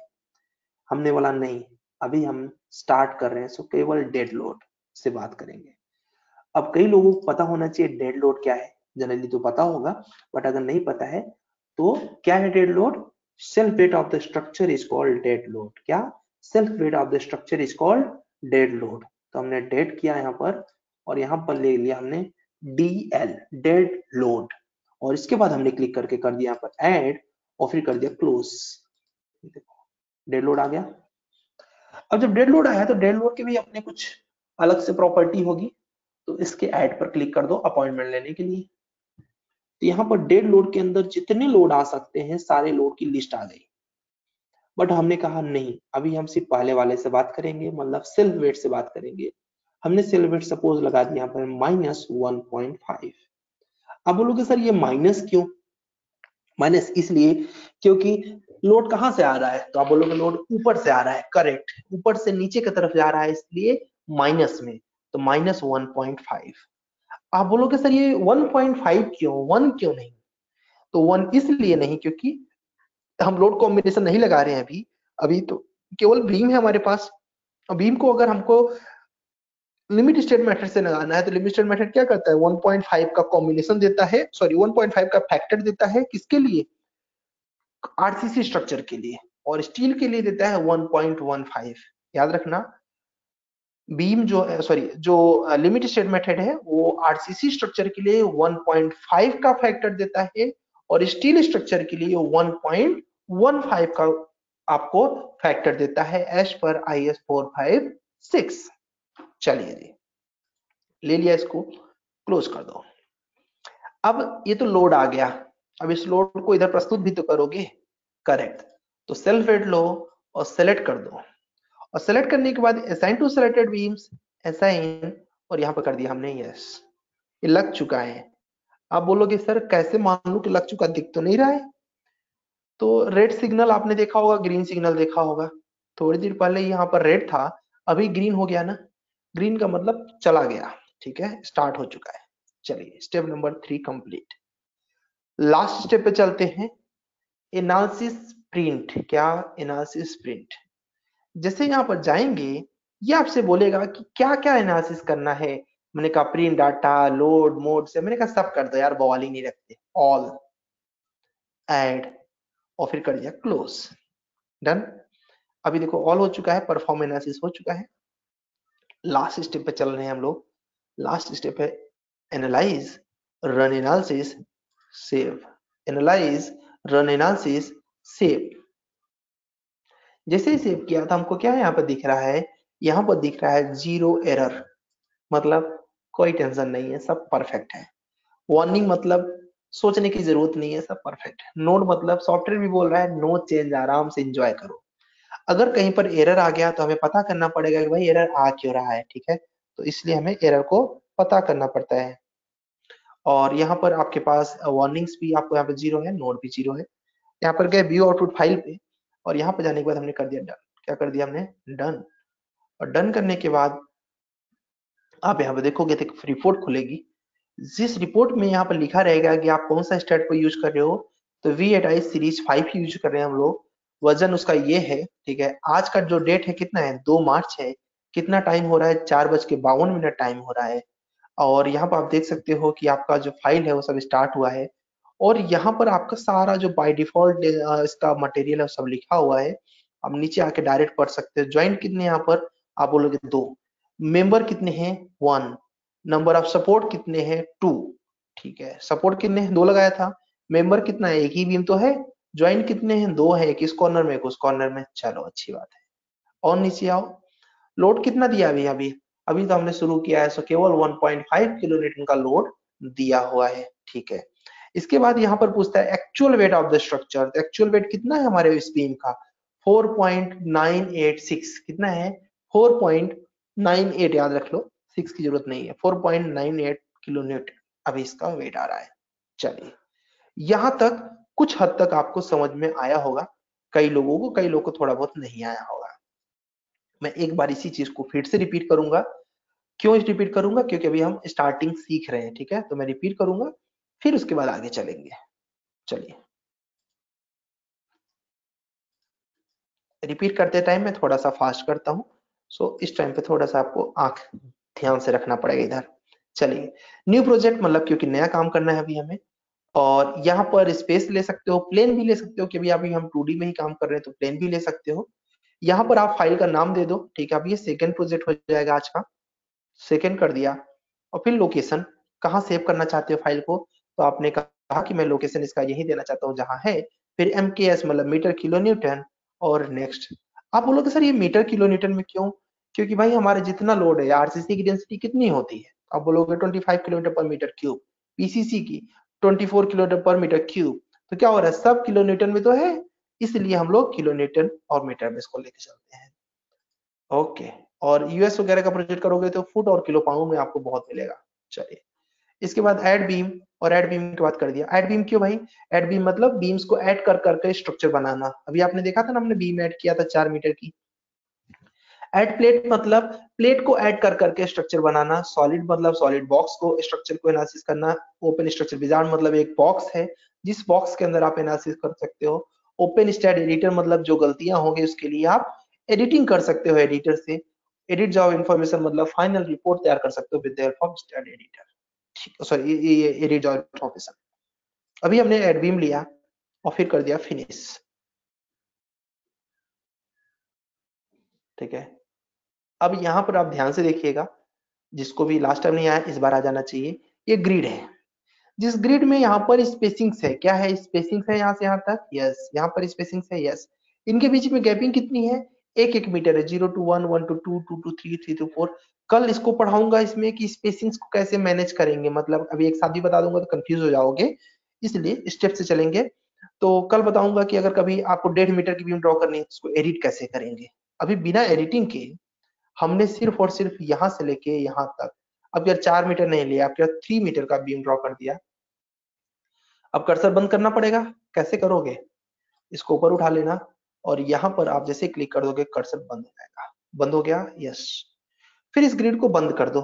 हमने बोला नहीं। अभी हम स्टार्ट कर रहे हैं सो केवल डेड लोड से बात करेंगे। अब कई लोगों को पता होना चाहिए डेड लोड क्या है। जनरली तो पता होगा बट अगर नहीं पता है तो क्या है dead load self weight of the structure is called dead load क्या? Self weight of the structure is called dead load तो हमने डेड किया यहाँ पर, और यहाँ पर ले लिया हमने डी एल डेड लोड और इसके बाद हमने क्लिक करके कर दिया यहाँ पर एड और फिर कर दिया क्लोज देखो डेड लोड आ गया। अब जब डेड लोड आया तो डेड लोड के भी अपने कुछ अलग से प्रॉपर्टी होगी। तो इसके ऐड पर क्लिक कर दो अपॉइंटमेंट लेने के लिए। तो यहाँ पर डेड लोड के अंदर जितने लोड आ सकते हैं, सारे लोड की लिस्ट आ गई। बट हमने कहा, नहीं, अभी हम सिर्फ़ पहले वाले से बात करेंगे मतलब सेल्फ वेट से बात करेंगे। हमने सेल्फ वेट सपोज़ लगा दिया यहाँ पर माइनस वन पॉइंट फाइव अब बोलोगे, सर, ये माइनस क्यों? माइनस इसलिए क्योंकि लोड कहाँ से आ रहा है? तो आप बोलोगे लोड ऊपर से आ रहा है करेक्ट ऊपर से नीचे की तरफ़ जा रहा है इसलिए माइनस में तो माइनस वन पॉइंट फाइव आप बोलोगे, सर, ये वन पॉइंट फाइव क्यों? वन क्यों नहीं? तो वन इसलिए नहीं क्योंकि हम लोड कॉम्बिनेशन नहीं लगा रहे हैं अभी अभी तो केवल बीम है हमारे पास। बीम को अगर हमको लिमिट स्टेट मेथड से लगाना है तो लिमिट स्टेट मेथड क्या करता है? 1.5 का कॉम्बिनेशन देता है सॉरी 1.5 का फैक्टर देता है किसके लिए? आरसीसी स्ट्रक्चर के लिए, और स्टील के लिए देता है 1.15 याद रखना बीम जो है सॉरी जो लिमिट स्टेट मेथड है, वो आरसीसी स्ट्रक्चर के लिए 1.5 का फैक्टर देता है, और स्टील स्ट्रक्चर के लिए 1.15 का आपको फैक्टर देता है एज पर I S four five six चलिए जी, ले लिया इसको क्लोज कर दो। अब ये तो लोड आ गया। अब इस लोड को इधर प्रस्तुत भी तो करोगे। करेक्ट तो सेल्फ वेट लो और सेलेक्ट कर दो। और सेलेक्ट करने के बाद assign to selected beams assign और यहाँ पर कर दिया हमने यस ये लग चुका है। आप बोलोगे, सर, कैसे मान लू कि लग चुका दिख तो नहीं रहा है? तो रेड सिग्नल आपने देखा होगा ग्रीन सिग्नल देखा होगा। थोड़ी देर पहले यहाँ पर रेड था, अभी ग्रीन हो गया ना। ग्रीन का मतलब चला गया। ठीक है? स्टार्ट हो चुका है। चलिए step number three complete last step पे चलते हैं। एनालिसिस प्रिंट क्या एनालिसिस प्रिंट जैसे यहाँ पर जाएँगे, ये आपसे बोलेगा कि क्या क्या एनालिसिस करना है। मैंने कहा प्रिंट डाटा लोड मोड से, मैंने कहा सब कर दो यार बवाल ही नहीं रखते। ऑल एड और फिर कर दिया क्लोज डन अभी देखो ऑल हो चुका है परफॉर्म एनालिसिस हो चुका है। लास्ट स्टेप पे चल रहे हैं हम लोग। लास्ट स्टेप है analyze run analysis save analyze run analysis save जैसे ही सेव किया था, हमको क्या यहाँ पर दिख रहा है? यहाँ पर दिख रहा है ज़ीरो एरर मतलब कोई टेंशन नहीं है, सब परफेक्ट है। वार्निंग मतलब सोचने की ज़रूरत नहीं है, सब परफेक्ट है। नोट मतलब सॉफ्टवेयर भी बोल रहा है नो चेंज आराम से एंजॉय करो। अगर कहीं पर एरर आ गया तो हमें पता करना पड़ेगा कि भाई एरर आ क्यों रहा है, ठीक है? तो इसलिए हमें एरर को पता करना पड़ता है। और यहाँ पर आपके पास वार्निंग्स भी आपको यहाँ पे ज़ीरो है नोट भी ज़ीरो है। यहाँ पर गए व्यू आउटपुट फ़ाइल पे और यहाँ पर जाने के बाद हमने कर दिया डन क्या कर दिया हमने? डन और डन करने के बाद आप यहाँ पे देखोगे तो रिपोर्ट खुलेगी। जिस रिपोर्ट में यहाँ पर लिखा रहेगा कि आप कौन सा स्टेट को यूज़ कर रहे हो तो V eight I series five use कर रहे हैं हम लोग। वज़न उसका ये है, ठीक है, आज का जो डेट है कितना है? दो मार्च है। कितना टाइम हो रहा है? चार बज के बावन मिनट टाइम हो रहा है। और यहाँ पर आप देख सकते हो कि आपका जो फ़ाइल है, वो सब स्टार्ट हुआ है। और यहाँ पर आपका सारा जो बाय डिफ़ॉल्ट इसका मटेरियल है सब लिखा हुआ है। आप नीचे आके डायरेक्ट पढ़ सकते हो। ज्वाइंट कितने यहाँ पर? आप बोलोगे दो। मेंबर कितने हैं? वन नंबर ऑफ़ सपोर्ट कितने हैं? टू ठीक है। सपोर्ट कितने हैं? दो लगाया था। मेंबर कितना है? एक ही बीम तो है। ज्वाइंट कितने हैं? दो है। एक इस कॉर्नर में? एक उस कॉर्नर में। चलो, अच्छी बात है। और नीचे आओ। लोड कितना दिया अभी? अभी अभी तो हमने शुरू किया है सो केवल 1.5 किलो न्यूटन का लोड दिया हुआ है, ठीक है। इसके बाद यहाँ पर पूछता है actual weight of the structure actual weight कितना है हमारे इस बीम का 4.986 कितना है? 4.98 याद रख लो सिक्स की ज़रूरत नहीं है 4.98 किलो न्यूटन। अभी इसका वेट आ रहा है, चलिए। यहाँ तक कुछ हद तक आपको समझ में आया होगा, कई लोगों को, कई लोगों को थोड़ा बहुत नहीं आया होगा। मैं एक बार इसी चीज़ को फिर से रिपीट करूँगा। क्यों रिपीट करूँगा? क्योंकि अभी हम स्टार्टिंग सीख रहे हैं, ठीक है? तो मैं रिपीट करूँगा, फिर उसके बाद आगे चलेंगे। चलिए। रिपीट करते टाइम मैं थोड़ा सा फास्ट करता हूँ। सो इस टाइम पे थोड़ा सा आपको आँख ध्यान से रखना पड़ेगा इधर। चलिए। न्यू प्रोजेक्ट मतलब क्योंकि नया काम करना है अभी हमें। और यहाँ पर स्पेस ले सकते हो प्लेन भी ले सकते हो कि अभी अभी हम टू में ही काम कर रहे हैं तो प्लेन भी ले सकते हो। यहाँ पर आप फ़ाइल का नाम दे दो, ठीक है? अब ये सेकेंड प्रोजेक्ट हो जाएगा आज का। सेकेंड कर दिया। और फिर लोकेशन कहाँ सेव करना चाहते हो फ़ाइल को? तो आपने कहा कि मैं लोकेशन इसका यही देना चाहता हूँ, जहाँ है। फिर एम के एस मतलब मीटर किलो न्यूटन और नेक्स्ट आप बोलोगे, सर, ये मीटर किलो न्यूटन में क्यों? क्योंकि भाई, हमारे जितना लोड है आरसीसी की डेंसिटी कितनी होती है? आप बोलोगे, 25 किलोमीटर पर मीटर क्यूब पीसीसी की 24 किलोमीटर पर मीटर क्यूब तो क्या हो रहा है? सब किलो न्यूटन में तो है। इसलिए हम लोग किलो न्यूटन और मीटर में इसको लेके चलते हैं। ओके, और यूएस वगैरह का प्रोजेक्ट करोगे तो फुट और किलो पाउंड में आपको बहुत मिलेगा। चलिए, इसके बाद एड बीम और एड बीम की बात कर दिया। एड बीम क्यों भाई? एड बीम मतलब बीम्स को ऐड कर करके स्ट्रक्चर बनाना। अभी आपने देखा था ना, हमने बीम ऐड किया था चार मीटर की। एड प्लेट मतलब प्लेट को ऐड कर करके स्ट्रक्चर बनाना। सॉलिड मतलब सॉलिड बॉक्स को स्ट्रक्चर को एनालिसिस करना। ओपन स्ट्रक्चर विजार्ड मतलब एक बॉक्स है। जिस बॉक्स के अंदर आप एनालिसिस कर सकते हो ओपन स्टैट एडिटर मतलब जो गलतियाँ होंगी उसके लिए आप एडिटिंग कर सकते हो एडिटर से। एडिट जॉब इन्फॉर्मेशन मतलब फाइनल रिपोर्ट तैयार कर सकते हो with the help of STAAD editor sorry ये एडिट जॉब इन्फॉर्मेशन अभी हमने एडबीम लिया और फिर कर दिया फिनिश ठीक है? अब यहाँ पर आप ध्यान से देखिएगा, जिसको भी लास्ट टाइम नहीं आया, इस बार आ जाना चाहिए। ये ग्रिड है। जिस ग्रिड में यहाँ पर स्पेसिंग है, क्या है स्पेसिंग है यहाँ से यहाँ तक? यस यहाँ पर स्पेसिंग है यस इनके बीच में गैपिंग कितनी है? एक एक मीटर है zero two one one two two two two three three two four कल इसको पढ़ाऊँगा इसमें कि स्पेसिंग को कैसे मैनेज करेंगे। मतलब अभी एक साथ ही बता दूँगा तो कंफ्यूज हो जाओगे, इसलिए स्टेप से चलेंगे। तो कल बताऊँगा कि अगर कभी आपको डेढ़ मीटर की बीम ड्रॉ करनी है, उसको एडिट कैसे करेंगे? अभी बिना एडिटिंग के हमने सिर्फ़ और सिर्फ़ यहाँ से लेके यहाँ तक, अब यार चार मीटर नहीं लिया आप यार थ्री मीटर का बीम ड्रॉ कर दिया। अब कर्सर बंद करना पड़ेगा। कैसे करोगे? इसको ऊपर उठा लेना और यहाँ पर आप जैसे क्लिक कर दोगे कर्सर बंद हो जाएगा। बंद हो गया? यस फिर इस ग्रिड को बंद कर दो।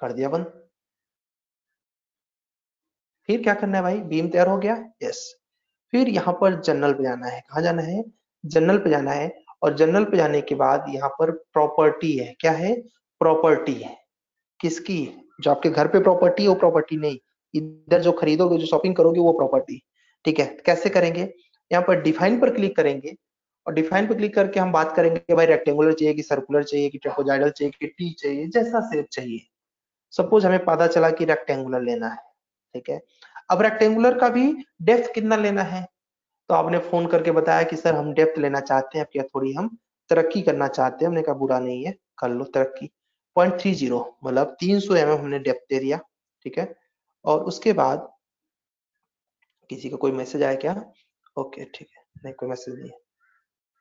कर दिया बंद। फिर क्या करना है भाई? बीम तैयार हो गया? यस फिर यहाँ पर जनरल पे जाना है। कहा जाना है? जनरल पे जाना है और जनरल पे जाने के बाद यहाँ पर प्रॉपर्टी है। क्या है? प्रॉपर्टी है। किसकी? जो आपके घर पे प्रॉपर्टी है, वो प्रॉपर्टी नहीं। इधर जो खरीदोगे, जो शॉपिंग करोगे, वो प्रॉपर्टी ठीक है? कैसे करेंगे? यहाँ पर डिफाइन पर क्लिक करेंगे और डिफाइन पर क्लिक करके हम बात करेंगे कि भाई रेक्टेंगुलर चाहिए कि सर्कुलर चाहिए कि ट्रेपोजाइडल चाहिए कि टी चाहिए, जैसा शेप चाहिए। सपोज़ हमें पता चला कि रेक्टेंगुलर लेना है, ठीक है? अब रेक्टेंगुलर का भी डेप्थ कितना लेना है? तो आपने फ़ोन करके बताया कि सर हम डेप्थ लेना चाहते हैं क्या थोड़ी हम तरक्की करना चाहते हैं? हमने कहा, बुरा नहीं है, कर लो तरक्की। पॉइंट थ्री ज़ीरो मतलब तीन सौ एम हमने डेप्थ दे दिया, ठीक है? और उसके बाद किसी का कोई मैसेज आया क्या? ओके ठीक है। नहीं, कोई मैसेज नहीं है।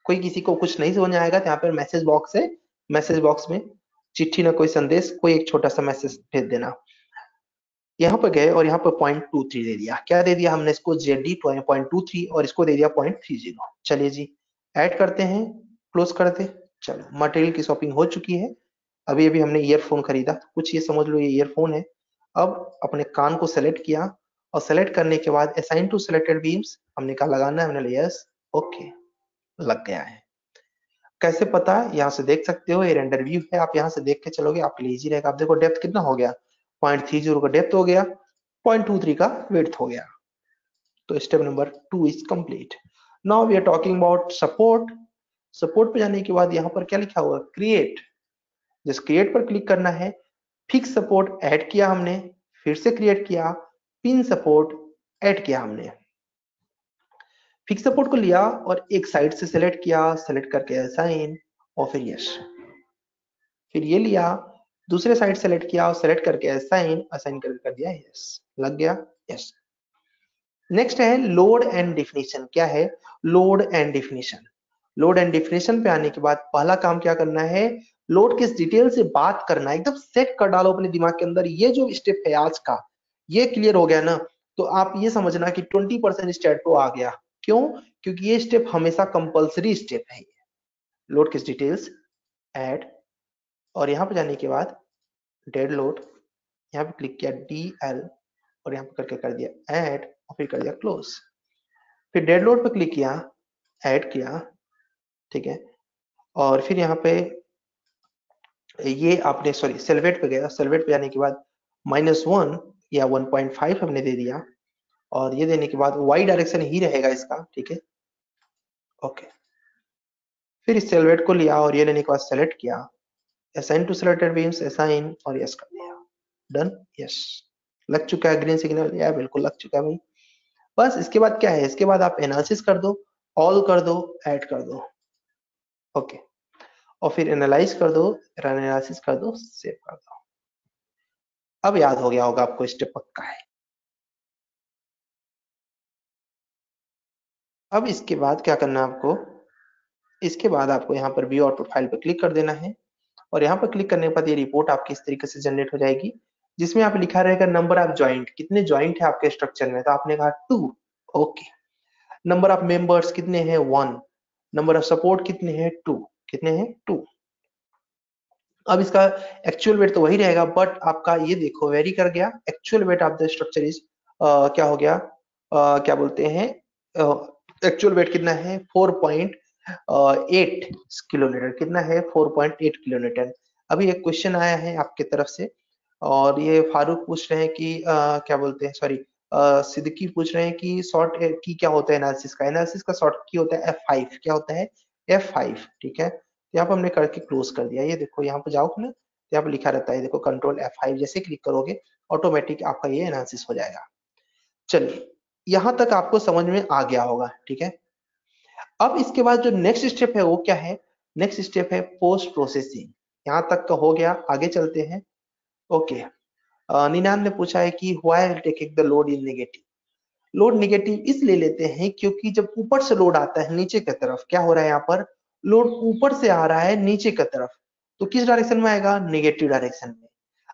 कोई किसी को कुछ नहीं समझ आएगा तो यहाँ पर मैसेज बॉक्स है। मैसेज बॉक्स में चिट्ठी ना कोई संदेश, कोई एक छोटा सा मैसेज भेज देना। यहाँ पर गए और यहाँ पर पॉइंट टू थ्री दे दिया। क्या दे दिया हमने इसको? जेड पॉइंट टू थ्री और इसको दे दिया पॉइंट थ्री ज़ीरो चलिए जी ऐड करते हैं क्लोज करते चलो मटेरियल की शॉपिंग हो चुकी है। अभी अभी हमने ईयरफोन खरीदा। कुछ ये समझ लो, ये ईयरफोन है। अब अपने कान को सेलेक्ट किया और सेलेक्ट करने के बाद असाइन टू सिलेक्टेड बीम्स हमने कहा लगाना है, हमने यस ओके लग गया है। कैसे पता? यहाँ से देख सकते हो, ये रेंडर व्यू है, आप यहाँ से देख के चलोगे, आपके लिए इजी रहेगा। आप देखो डेप्थ कितना हो गया? पॉइंट थ्री ज़ीरो का डेप्थ हो गया पॉइंट टू थ्री का वेट हो गया। तो step number two is complete now we are talking about support support पे जाने के बाद यहाँ पर क्या लिखा हुआ? क्रिएट जिस क्रिएट पर क्लिक करना है फिक्स सपोर्ट ऐड किया हमने, फिर से क्रिएट किया पिन सपोर्ट ऐड किया हमने। फिक्स सपोर्ट को लिया और एक साइड से सिलेक्ट किया सिलेक्ट करके असाइन और फिर यस फिर ये लिया, दूसरे साइड सेलेक्ट किया और सेलेक्ट करके असाइन असाइन कर दिया यस लग गया यस नेक्स्ट है लोड एंड डिफिनेशन क्या है? Load and definition load and definition पे आने के बाद पहला काम क्या करना है? लोड के डिटेल से बात करना एकदम सेट कर डालो अपने दिमाग के अंदर। ये जो स्टेप है आज का, ये क्लियर हो गया ना? तो आप ये समझना कि 20 परसेंट स्टेट आ गया। क्यों? क्योंकि ये स्टेप हमेशा कंपलसरी स्टेप है लोड किस डिटेल्स ऐड और यहाँ पे जाने के बाद डेड लोड यहाँ पे क्लिक किया डी एल और यहाँ पे करके कर दिया एड और फिर कर दिया क्लोज फिर डेड लोड पे क्लिक किया ऐड किया, ठीक है? और फिर यहाँ पे ये आपने सॉरी सेलवेट पे गया। सेलवेट पे जाने के बाद माइनस वन या 1.5 हमने दे दिया। और ये देने के बाद वाई डायरेक्शन ही रहेगा इसका, ठीक है? ओके फिर इस सेलवेट को लिया और ये लेने के बाद सेलेक्ट किया। Assign to selected beams assign और यस कर दिया। डन यस लग चुका है ग्रीन सिग्नल या बिल्कुल लग चुका है भाई। बस इसके बाद क्या है? इसके बाद आप एनालिसिस कर दो ऑल कर दो ऐड कर दो। ओके और फिर एनालाइज कर दो एनालिसिस कर दो सेव कर दो। अब याद हो गया होगा आपको स्टेप पक्का है अब इसके बाद क्या करना है आपको? इसके बाद आपको यहाँ पर व्यू और प्रोफ़ाइल पर क्लिक कर देना है। और यहाँ पर क्लिक करने के बाद ये रिपोर्ट आपकी इस तरीके से जनरेट हो जाएगी, जिसमें आप लिखा रहेगा नंबर ऑफ़ ज्वाइंट कितने ज्वाइंट है आपके स्ट्रक्चर में? तो आपने कहा two okay number of members कितने हैं? वन नंबर ऑफ़ सपोर्ट कितने हैं? टू कितने हैं? टू अब इसका एक्चुअल वेट तो वही रहेगा बट आपका ये देखो वेरी कर गया। Actual weight of the structure is क्या हो गया? uh, क्या बोलते हैं? एक्चुअल वेट कितना है? 4.8 किलोमीटर कितना है? 4.8 किलोमीटर अभी एक क्वेश्चन आया है आपके तरफ़ से और ये फारूक पूछ रहे हैं कि uh, क्या बोलते हैं? सॉरी सिद्दीकी पूछ रहे हैं कि शॉर्ट की क्या होता है एनालिसिस का? एनालिसिस का शॉर्ट की होता है F5 क्या होता है? F5 ठीक है? यहाँ पर हमने करके क्लोज कर दिया। ये देखो, यहाँ पर जाओ ना यहाँ पर लिखा रहता है देखो कंट्रोल F5 जैसे क्लिक करोगे ऑटोमेटिक आपका ये एनालिसिस हो जाएगा। चलिए, यहाँ तक आपको समझ में आ गया होगा, ठीक है? अब इसके बाद जो नेक्स्ट स्टेप है, वो क्या है? नेक्स्ट स्टेप है पोस्ट प्रोसेसिंग यहाँ तक का हो गया, आगे चलते हैं। ओके निनान ने पूछा है कि why taking the load in negative load negative इसलिए लेते हैं क्योंकि जब ऊपर से लोड आता है, नीचे की तरफ़, क्या हो रहा है यहाँ पर? लोड ऊपर से आ रहा है नीचे की तरफ़ तो किस डायरेक्शन में आएगा? नेगेटिव डायरेक्शन में।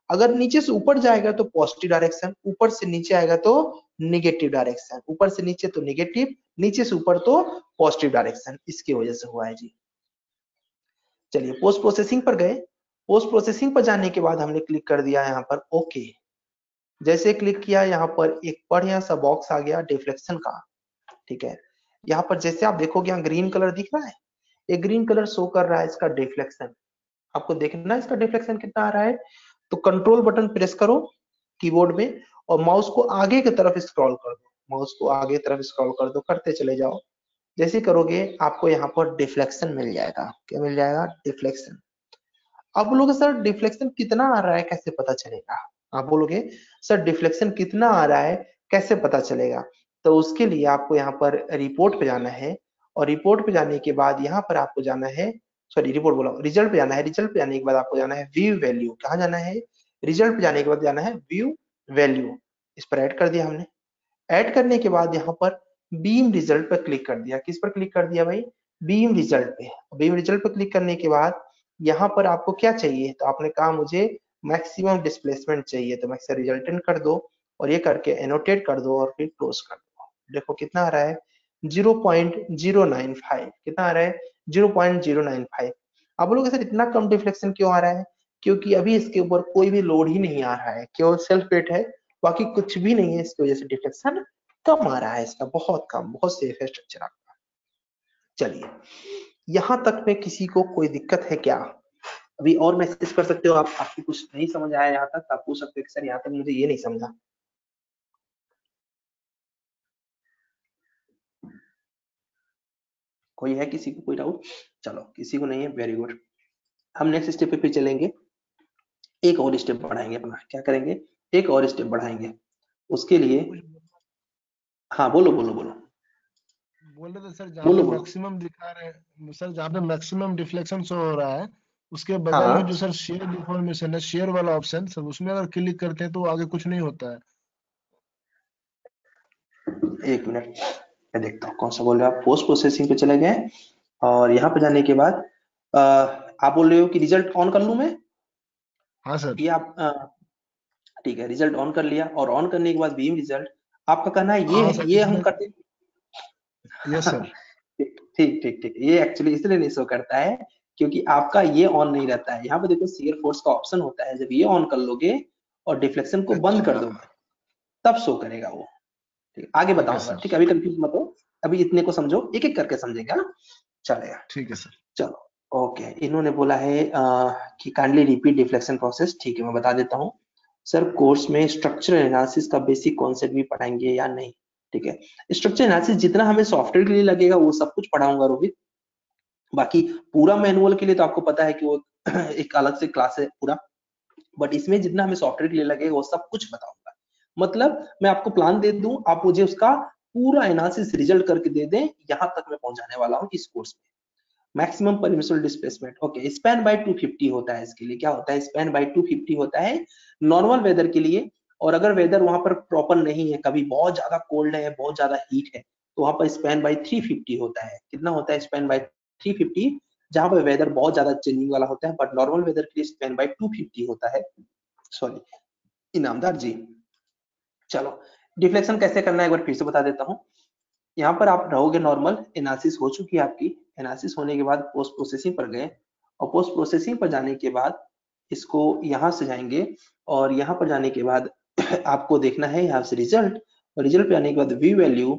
अगर नीचे से ऊपर जाएगा तो पॉजिटिव डायरेक्शन ऊपर से नीचे आएगा तो नेगेटिव डायरेक्शन ऊपर से नीचे तो नेगेटिव नीचे से ऊपर तो पॉजिटिव डायरेक्शन इसकी वजह से हुआ है जी। चलिए पोस्ट प्रोसेसिंग पर गए। पोस्ट प्रोसेसिंग पर जाने के बाद हमने क्लिक कर दिया यहाँ पर ओके जैसे क्लिक किया, यहाँ पर एक बढ़िया सा बॉक्स आ गया डिफ्लेक्शन का। ठीक है? यहाँ पर जैसे आप देखोगे, यहाँ ग्रीन कलर दिख रहा है। ये ग्रीन कलर शो कर रहा है इसका डिफ्लेक्शन आपको देखना इसका डिफ्लेक्शन कितना आ रहा है? तो कंट्रोल बटन प्रेस करो कीबोर्ड में और माउस को आगे की तरफ़ स्क्रॉल कर दो। माउस को आगे की तरफ़ स्क्रॉल कर दो, करते चले जाओ। जैसे करोगे, आपको यहाँ पर डिफ्लेक्शन मिल जाएगा। क्या मिल जाएगा? डिफ्लेक्शन आप बोलोगे, सर डिफ्लेक्शन कितना आ रहा है? कैसे पता चलेगा? आप बोलोगे, सर डिफ्लेक्शन कितना आ रहा है? कैसे पता चलेगा? तो उसके लिए आपको यहाँ पर रिपोर्ट पे जाना है। और रिपोर्ट पे जाने के बाद यहाँ पर आपको जाना है सॉरी रिपोर्ट बोला रिज़ल्ट पे जाना है रिज़ल्ट पे जाने के बाद आपको जाना है व्यू वैल्यू कहा जाना है? रिज़ल्ट पे जाने के बाद जाना है व्यू वैल्यू इस पर ऐड कर दिया हमने। ऐड करने के बाद यहाँ पर बीम रिज़ल्ट पर क्लिक कर दिया। किस पर क्लिक कर दिया भाई? बीम रिज़ल्ट पे। बीम रिज़ल्ट पर क्लिक करने के बाद यहाँ पर आपको क्या चाहिए? तो आपने कहा मुझे मैक्सिमम डिस्प्लेसमेंट चाहिए तो मैं इसे रिजल्टेंट कर दो और ये करके एनोटेट कर दो और फिर क्लोज कर दो। देखो कितना आ रहा है। 0.095 कितना आ रहा है? 0.095 आप बोलोगे सर इतना कम डिफ्लेक्शन क्यों आ रहा है? क्योंकि अभी इसके ऊपर कोई भी लोड ही नहीं आ रहा है। केवल सेल्फ वेट है, बाकी कुछ भी नहीं है, इसकी वजह से डिफ्लेक्शन कम आ रहा है इसका, बहुत कम, बहुत सेफ़ है स्ट्रक्चर आपका। चलिए, यहाँ तक में किसी को कोई दिक्कत है क्या? अभी और मैसेज कर सकते हो आप, आपको कुछ नहीं समझ आया यहाँ तक, आप पूछ सकते हो सर यहाँ तक मुझे ये नहीं समझा। कोई है किसी को कोई डाउट चलो किसी को नहीं है वेरी गुड हम नेक्स्ट स्टेप पे फिर चलेंगे। एक और स्टेप बढ़ाएँगे अपना। क्या करेंगे? एक और स्टेप बढ़ाएँगे। उसके लिए हाँ बोलो बोलो बोलो। बोल रहे थे सर जहाँ मैक्सिमम दिखा रहे सर जहाँ पे मैक्सिमम डिफ्लेक्शन शो हो रहा है उसके बगल हाँ। में जो सर शेयर डिफॉर्मेशन है शेयर वाला ऑप्शन सर उसमें अगर क्लिक करते हैं तो आगे कुछ नहीं होता है। एक मिनट मैं देखता हूँ कौन सा बोल रहे हो। आप पोस्ट प्रोसेसिंग पे चले गए और यहाँ पे जाने के बाद आ, आप बोल रहे हो कि रिज़ल्ट ऑन कर लू मैं? हाँ सर। ये आप ठीक है रिज़ल्ट ऑन कर लिया और ऑन करने के बाद बीम रिज़ल्ट आपका कहना है ये हाँ, ये हम करते यस सर ठीक ठीक ठीक ये एक्चुअली इसलिए नहीं शो करता है क्योंकि आपका ये ऑन नहीं रहता है। यहाँ पे देखो सीयर फोर्स का ऑप्शन होता है। जब ये ऑन कर लोगे और डिफ्लेक्शन को बंद कर अच्छा। दोगे तब शो करेगा वो। आगे बताओ सर ठीक है अभी कंफ्यूज मत हो अभी इतने को समझो एक एक करके समझेगा हाँ? चलेगा ठीक है सर चलो ओके इन्होंने बोला है आ, कि काइंडली रिपीट डिफ्लेक्शन प्रोसेस ठीक है मैं बता देता हूँ। सर कोर्स में स्ट्रक्चर एनालिसिस का बेसिक कॉन्सेप्ट भी पढ़ाएँगे या नहीं ठीक है? स्ट्रक्चर एनालिसिस जितना हमें सॉफ्टवेयर के लिए लगेगा वो सब कुछ पढ़ाऊँगा रोहित बाकी पूरा मैनुअल के लिए तो आपको पता है कि वो एक अलग से क्लास है पूरा बट इसमें जितना हमें सॉफ्टवेयर के लिए लगेगा वो सब कुछ बताऊँगा। मतलब मैं आपको प्लान दे दूँ, आप मुझे उसका पूरा एनालिसिस रिज़ल्ट करके दे दें, यहाँ तक मैं पहुँचाने वाला हूँ इस कोर्स में। Maximum permissible displacement okay span by 250 होता है इसके लिए। क्या होता है? स्पैन बाय 250 होता है नॉर्मल वेदर के लिए, और अगर वेदर वहाँ पर प्रॉपर नहीं है, कभी बहुत ज़्यादा कोल्ड है, बहुत ज़्यादा हीट है तो वहाँ पर स्पैन बाय 350 होता है। कितना होता है स्पैन बाय 350 जहाँ पर वेदर बहुत ज़्यादा चेंजिंग वाला होता है बट नॉर्मल वेदर के लिए स्पैन बाय 250 होता है। सॉरी इनामदार जी चलो, डिफ्लेक्शन कैसे करना है एक बार फिर से बता देता हूँ। यहाँ पर आप रहोगे नॉर्मल एनालिसिस हो चुकी है आपकी। एनालिसिस होने के बाद पोस्ट प्रोसेसिंग पर गए। और पोस्ट प्रोसेसिंग पर जाने के बाद इसको यहाँ से जाएँगे और यहाँ पर जाने के बाद आपको देखना है यहाँ से रिज़ल्ट और रिज़ल्ट पे आने के बाद वी वैल्यू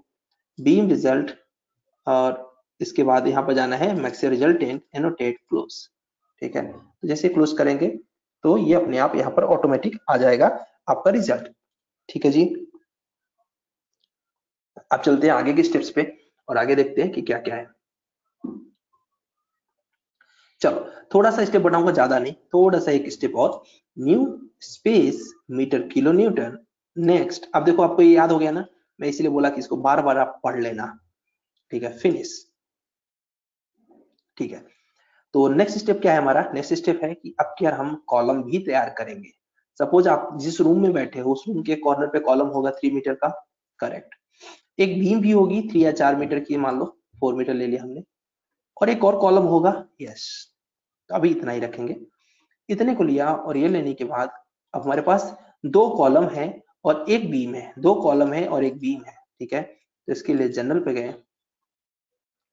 बीम रिज़ल्ट और इसके बाद यहाँ पर जाना है मैक्स रिज़ल्ट एनोटेट क्लोज ठीक है? तो जैसे क्लोज करेंगे तो ये अपने आप यहाँ पर ऑटोमेटिक आ जाएगा आपका रिज़ल्ट ठीक है जी। अब चलते हैं आगे के स्टेप्स पे और आगे देखते हैं कि क्या क्या है। चलो, थोड़ा सा स्टेप बढ़ाऊँगा, ज़्यादा नहीं, थोड़ा सा एक स्टेप और। New space metre kilo newton next अब देखो, आपको ये याद हो गया ना? मैं इसलिए बोला कि इसको बार बार आप पढ़ लेना। ठीक है फिनिश ठीक है। तो नेक्स्ट स्टेप क्या है हमारा? नेक्स्ट स्टेप है कि अब क्या हम कॉलम भी तैयार करेंगे। सपोज़ आप जिस रूम में बैठे हो, उस रूम के कॉर्नर पे कॉलम होगा थ्री मीटर का करेक्ट एक बीम भी होगी थ्री या चार मीटर की, मान लो फोर मीटर ले लिया हमने. और एक और कॉलम होगा यस तो अभी इतना ही रखेंगे. इतने को लिया और ये लेने के बाद अब हमारे पास दो कॉलम है और एक बीम है. दो कॉलम है और एक बीम है, ठीक है? तो इसके लिए जनरल पे गए.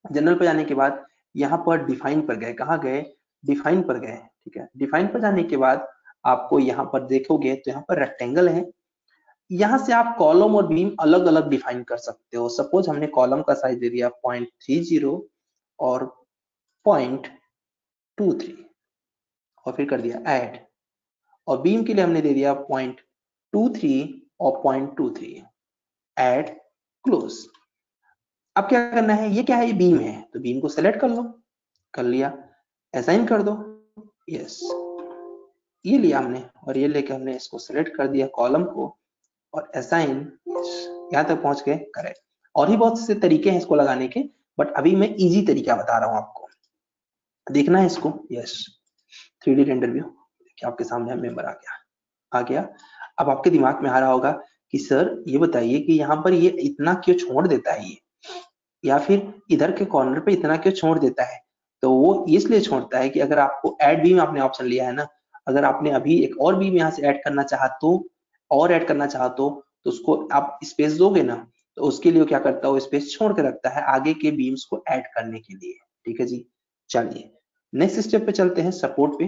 जनरल पे जाने के बाद यहाँ पर डिफाइन पर गए. कहा गए? डिफाइन पर गए, ठीक है? डिफाइन पर जाने के बाद आपको यहाँ पर देखोगे तो यहाँ पर रेक्टेंगल है। यहाँ से आप कॉलम और बीम अलग अलग डिफाइन कर सकते हो। सपोज़ हमने कॉलम का साइज़ दे दिया पॉइंट थ्री ज़ीरो और पॉइंट टू थ्री और फिर कर दिया ऐड और बीम के लिए हमने दे दिया पॉइंट टू थ्री और point two three add close अब क्या करना है? ये क्या है? ये बीम है। तो बीम को सेलेक्ट कर लो। कर लिया। असाइन कर दो। यस ये लिया हमने और ये लेके हमने इसको सेलेक्ट कर दिया कॉलम को और असाइन यहाँ तक पहुँच गए करेक्ट और ही बहुत से तरीके हैं इसको लगाने के बट अभी मैं इजी तरीका बता रहा हूँ आपको। देखना है इसको। Yes three D render view देखिए आपके सामने मेंबर आ गया। आ गया। अब आपके दिमाग में आ रहा होगा कि सर ये बताइए कि यहाँ पर ये इतना क्यों छोड़ देता है ये? या फिर इधर के कॉर्नर पे इतना क्यों छोड़ देता है? तो वो इसलिए छोड़ता है कि अगर आपको ऐड बीम आपने ऑप्शन लिया है ना अगर आपने अभी एक और बीम यहाँ से ऐड करना चाहा तो और ऐड करना चाहते हो तो उसको आप स्पेस दोगे ना तो उसके लिए क्या करता है स्पेस छोड़ के रखता है आगे के बीम्स को ऐड करने के लिए। ठीक है जी? चलिए नेक्स्ट स्टेप पे चलते हैं सपोर्ट पे।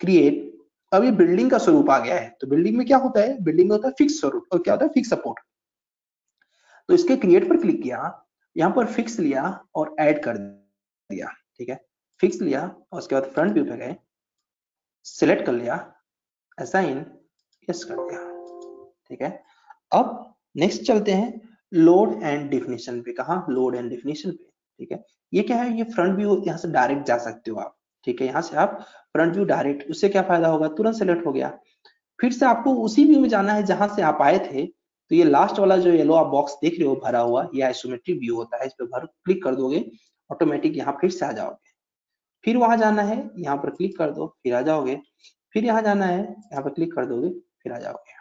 क्रिएट अब ये बिल्डिंग का स्वरूप आ गया है तो बिल्डिंग में क्या होता है? बिल्डिंग में होता है फिक्स स्वरूप, और क्या होता है? फिक्स सपोर्ट तो इसके क्रिएट पर क्लिक किया, यहाँ पर फिक्स लिया और ऐड कर दिया। ठीक है? फिक्स लिया, और उसके बाद फ्रंट व्यू पे गए। सिलेक्ट कर लिया असाइन यस कर दिया, ठीक है? अब नेक्स्ट चलते हैं लोड एंड डिफिनेशन पे, कहा? लोड एंड डिफिनेशन पे, ठीक है? ये क्या है? ये फ्रंट व्यू यहाँ से डायरेक्ट जा सकते हो आप, ठीक है? यहाँ से आप फ्रंट व्यू डायरेक्ट उससे क्या फ़ायदा होगा? तुरंत सेलेक्ट हो गया। फिर से आपको उसी व्यू में जाना है जहाँ से आप आए थे तो ये लास्ट वाला जो येलो आप बॉक्स देख रहे हो, भरा हुआ, ये आइसोमेट्रिक व्यू होता है, इस पर भर क्लिक कर दोगे ऑटोमेटिक यहाँ फिर से आ जाओगे फिर वहाँ जाना है, यहाँ पर क्लिक कर दो, फिर आ जाओगे। फिर यहाँ जाना है, यहाँ पर क्लिक कर दोगे, फिर आ जाओगे।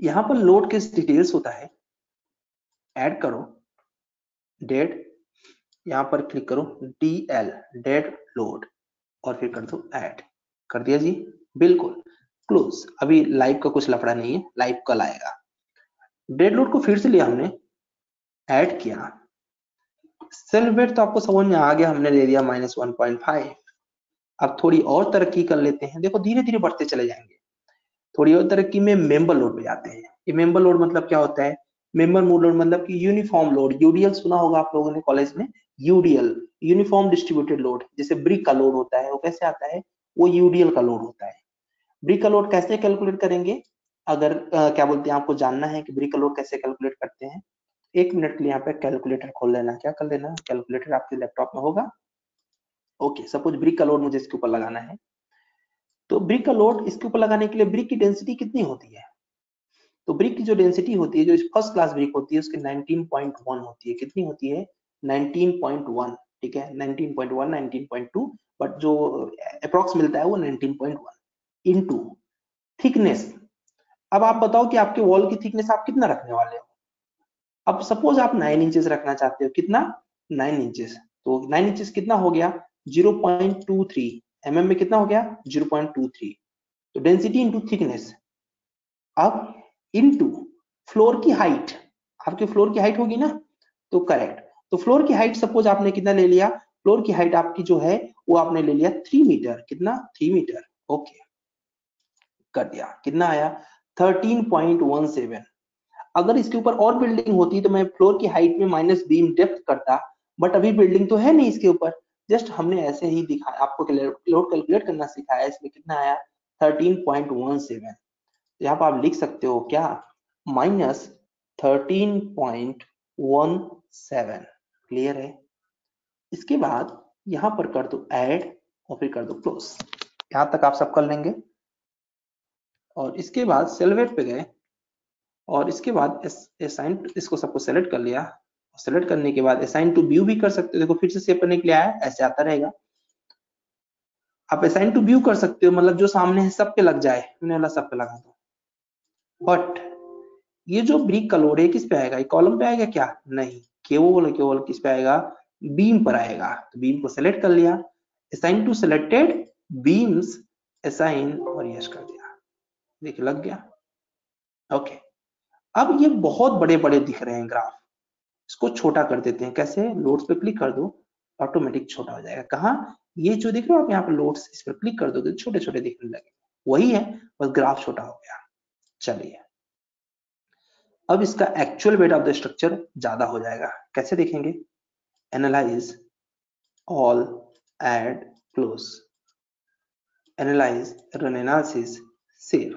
यहाँ पर लोड के डिटेल्स होता है। ऐड करो। डेट यहाँ पर क्लिक करो। डी एल डेट लोड और फिर कर दो ऐड कर दिया जी? बिल्कुल। क्लोज अभी लाइव का कुछ लफड़ा नहीं है। लाइव कल आएगा। डेड लोड को फिर से लिया हमने। ऐड किया। सेल्फ वेट तो आपको समझ में आ गया हमने ले दिया माइनस वन पॉइंट फाइव अब थोड़ी और तरक्की कर लेते हैं। देखो धीरे धीरे बढ़ते चले जाएँगे। थोड़ी और तरक्की में मेंबर लोड पे जाते हैं। ये मेंबर लोड मतलब क्या होता है? मेंबर मूड लोड मतलब कि यूनिफॉर्म लोड यूडीएल सुना होगा आप लोगों ने कॉलेज में? यूडीएल यूनिफॉर्म डिस्ट्रीब्यूटेड लोड जैसे ब्रिक का लोड होता है वो कैसे आता है? वो यूडीएल का लोड होता है। ब्रिक का लोड कैसे कैलकुलेट करेंगे? अगर आ, क्या बोलते हैं आपको जानना है कि ब्रिक का लोड कैसे कैलकुलेट करते हैं? एक मिनट के लिए यहाँ पे कैलकुलेटर खोल लेना। क्या कर लेना? कैलकुलेटर आपके लैपटॉप में होगा। ओके सपोज़ ब्रिक का लोड मुझे इसके ऊपर लगाना है। तो ब्रिक का लोड इसके ऊपर लगाने के लिए ब्रिक की डेंसिटी कितनी होती है? तो ब्रिक की जो डेंसिटी होती है, जो फ़र्स्ट क्लास ब्रिक होती है, उसकी 19.1 होती है। कितनी होती है? 19.1 ठीक है? 19.1 19.2 बट जो अप्रोक्स मिलता है वो 19.1 इनटू थिकनेस अब आप बताओ कि आपके वॉल की थिकनेस आप कितना रखने वाले हो? अब सपोज़ आप 9 इंचेस रखना चाहते हो, कितना? 9 इंचेस तो 9 इंचेस कितना हो गया? 0.23 एम mm में कितना हो गया? 0.23 तो डेंसिटी इंटू थिकनेस अब इंटू फ्लोर की हाइट आपके फ्लोर की हाइट होगी ना? तो करेक्ट तो फ्लोर की हाइट सपोज़ आपने कितना ले लिया? फ्लोर की हाइट आपकी जो है, वो आपने ले लिया थ्री मीटर कितना? थ्री मीटर ओके कर दिया. कितना आया? 13.17 अगर इसके ऊपर और बिल्डिंग होती तो मैं फ्लोर की हाइट में माइनस बीम डेप्थ करता बट अभी बिल्डिंग तो है नहीं इसके ऊपर। जस्ट हमने ऐसे ही दिखाया, आपको लोड कैलकुलेट करना सिखाया, इसमें कितना आया? 13.17 यहाँ पर आप लिख सकते हो क्या? माइनस 13.17 क्लियर है? इसके बाद यहाँ पर कर दो ऐड और फिर कर दो क्लोज यहाँ तक आप सब कर लेंगे। और इसके बाद सेलवेट पे गए। और इसके बाद असाइन इसको सबको सेलेक्ट कर लिया। सेलेक्ट करने के बाद असाइन टू व्यू भी कर सकते हो। देखो, फिर से सेव करने के लिए आया, ऐसे आता रहेगा। आप असाइन टू व्यू कर सकते हो मतलब जो सामने है, सब पे लग जाए। मैंने वाला सब पे लगा दो। बट ये जो ब्रिक का लोड है किस पे आएगा? ये कॉलम पे आएगा क्या? नहीं। केवल केवल किस पे आएगा? बीम पर आएगा। तो बीम को सेलेक्ट कर लिया। Assign to selected beams assign और यश कर दिया। देखिए, लग गया। ओके अब ये बहुत बड़े बड़े दिख रहे हैं ग्राफ। इसको छोटा कर देते हैं। कैसे? लोड्स पे क्लिक कर दो, ऑटोमेटिक छोटा हो जाएगा। कहा? ये जो दिख रहे हो आप यहाँ पर लोड्स, इस पर क्लिक कर दोगे छोटे छोटे दिखने लगे वही है, बस ग्राफ छोटा हो गया। चलिए। अब इसका actual weight of the structure ज़्यादा हो जाएगा। कैसे देखेंगे? Analyse all add close analyse run analysis save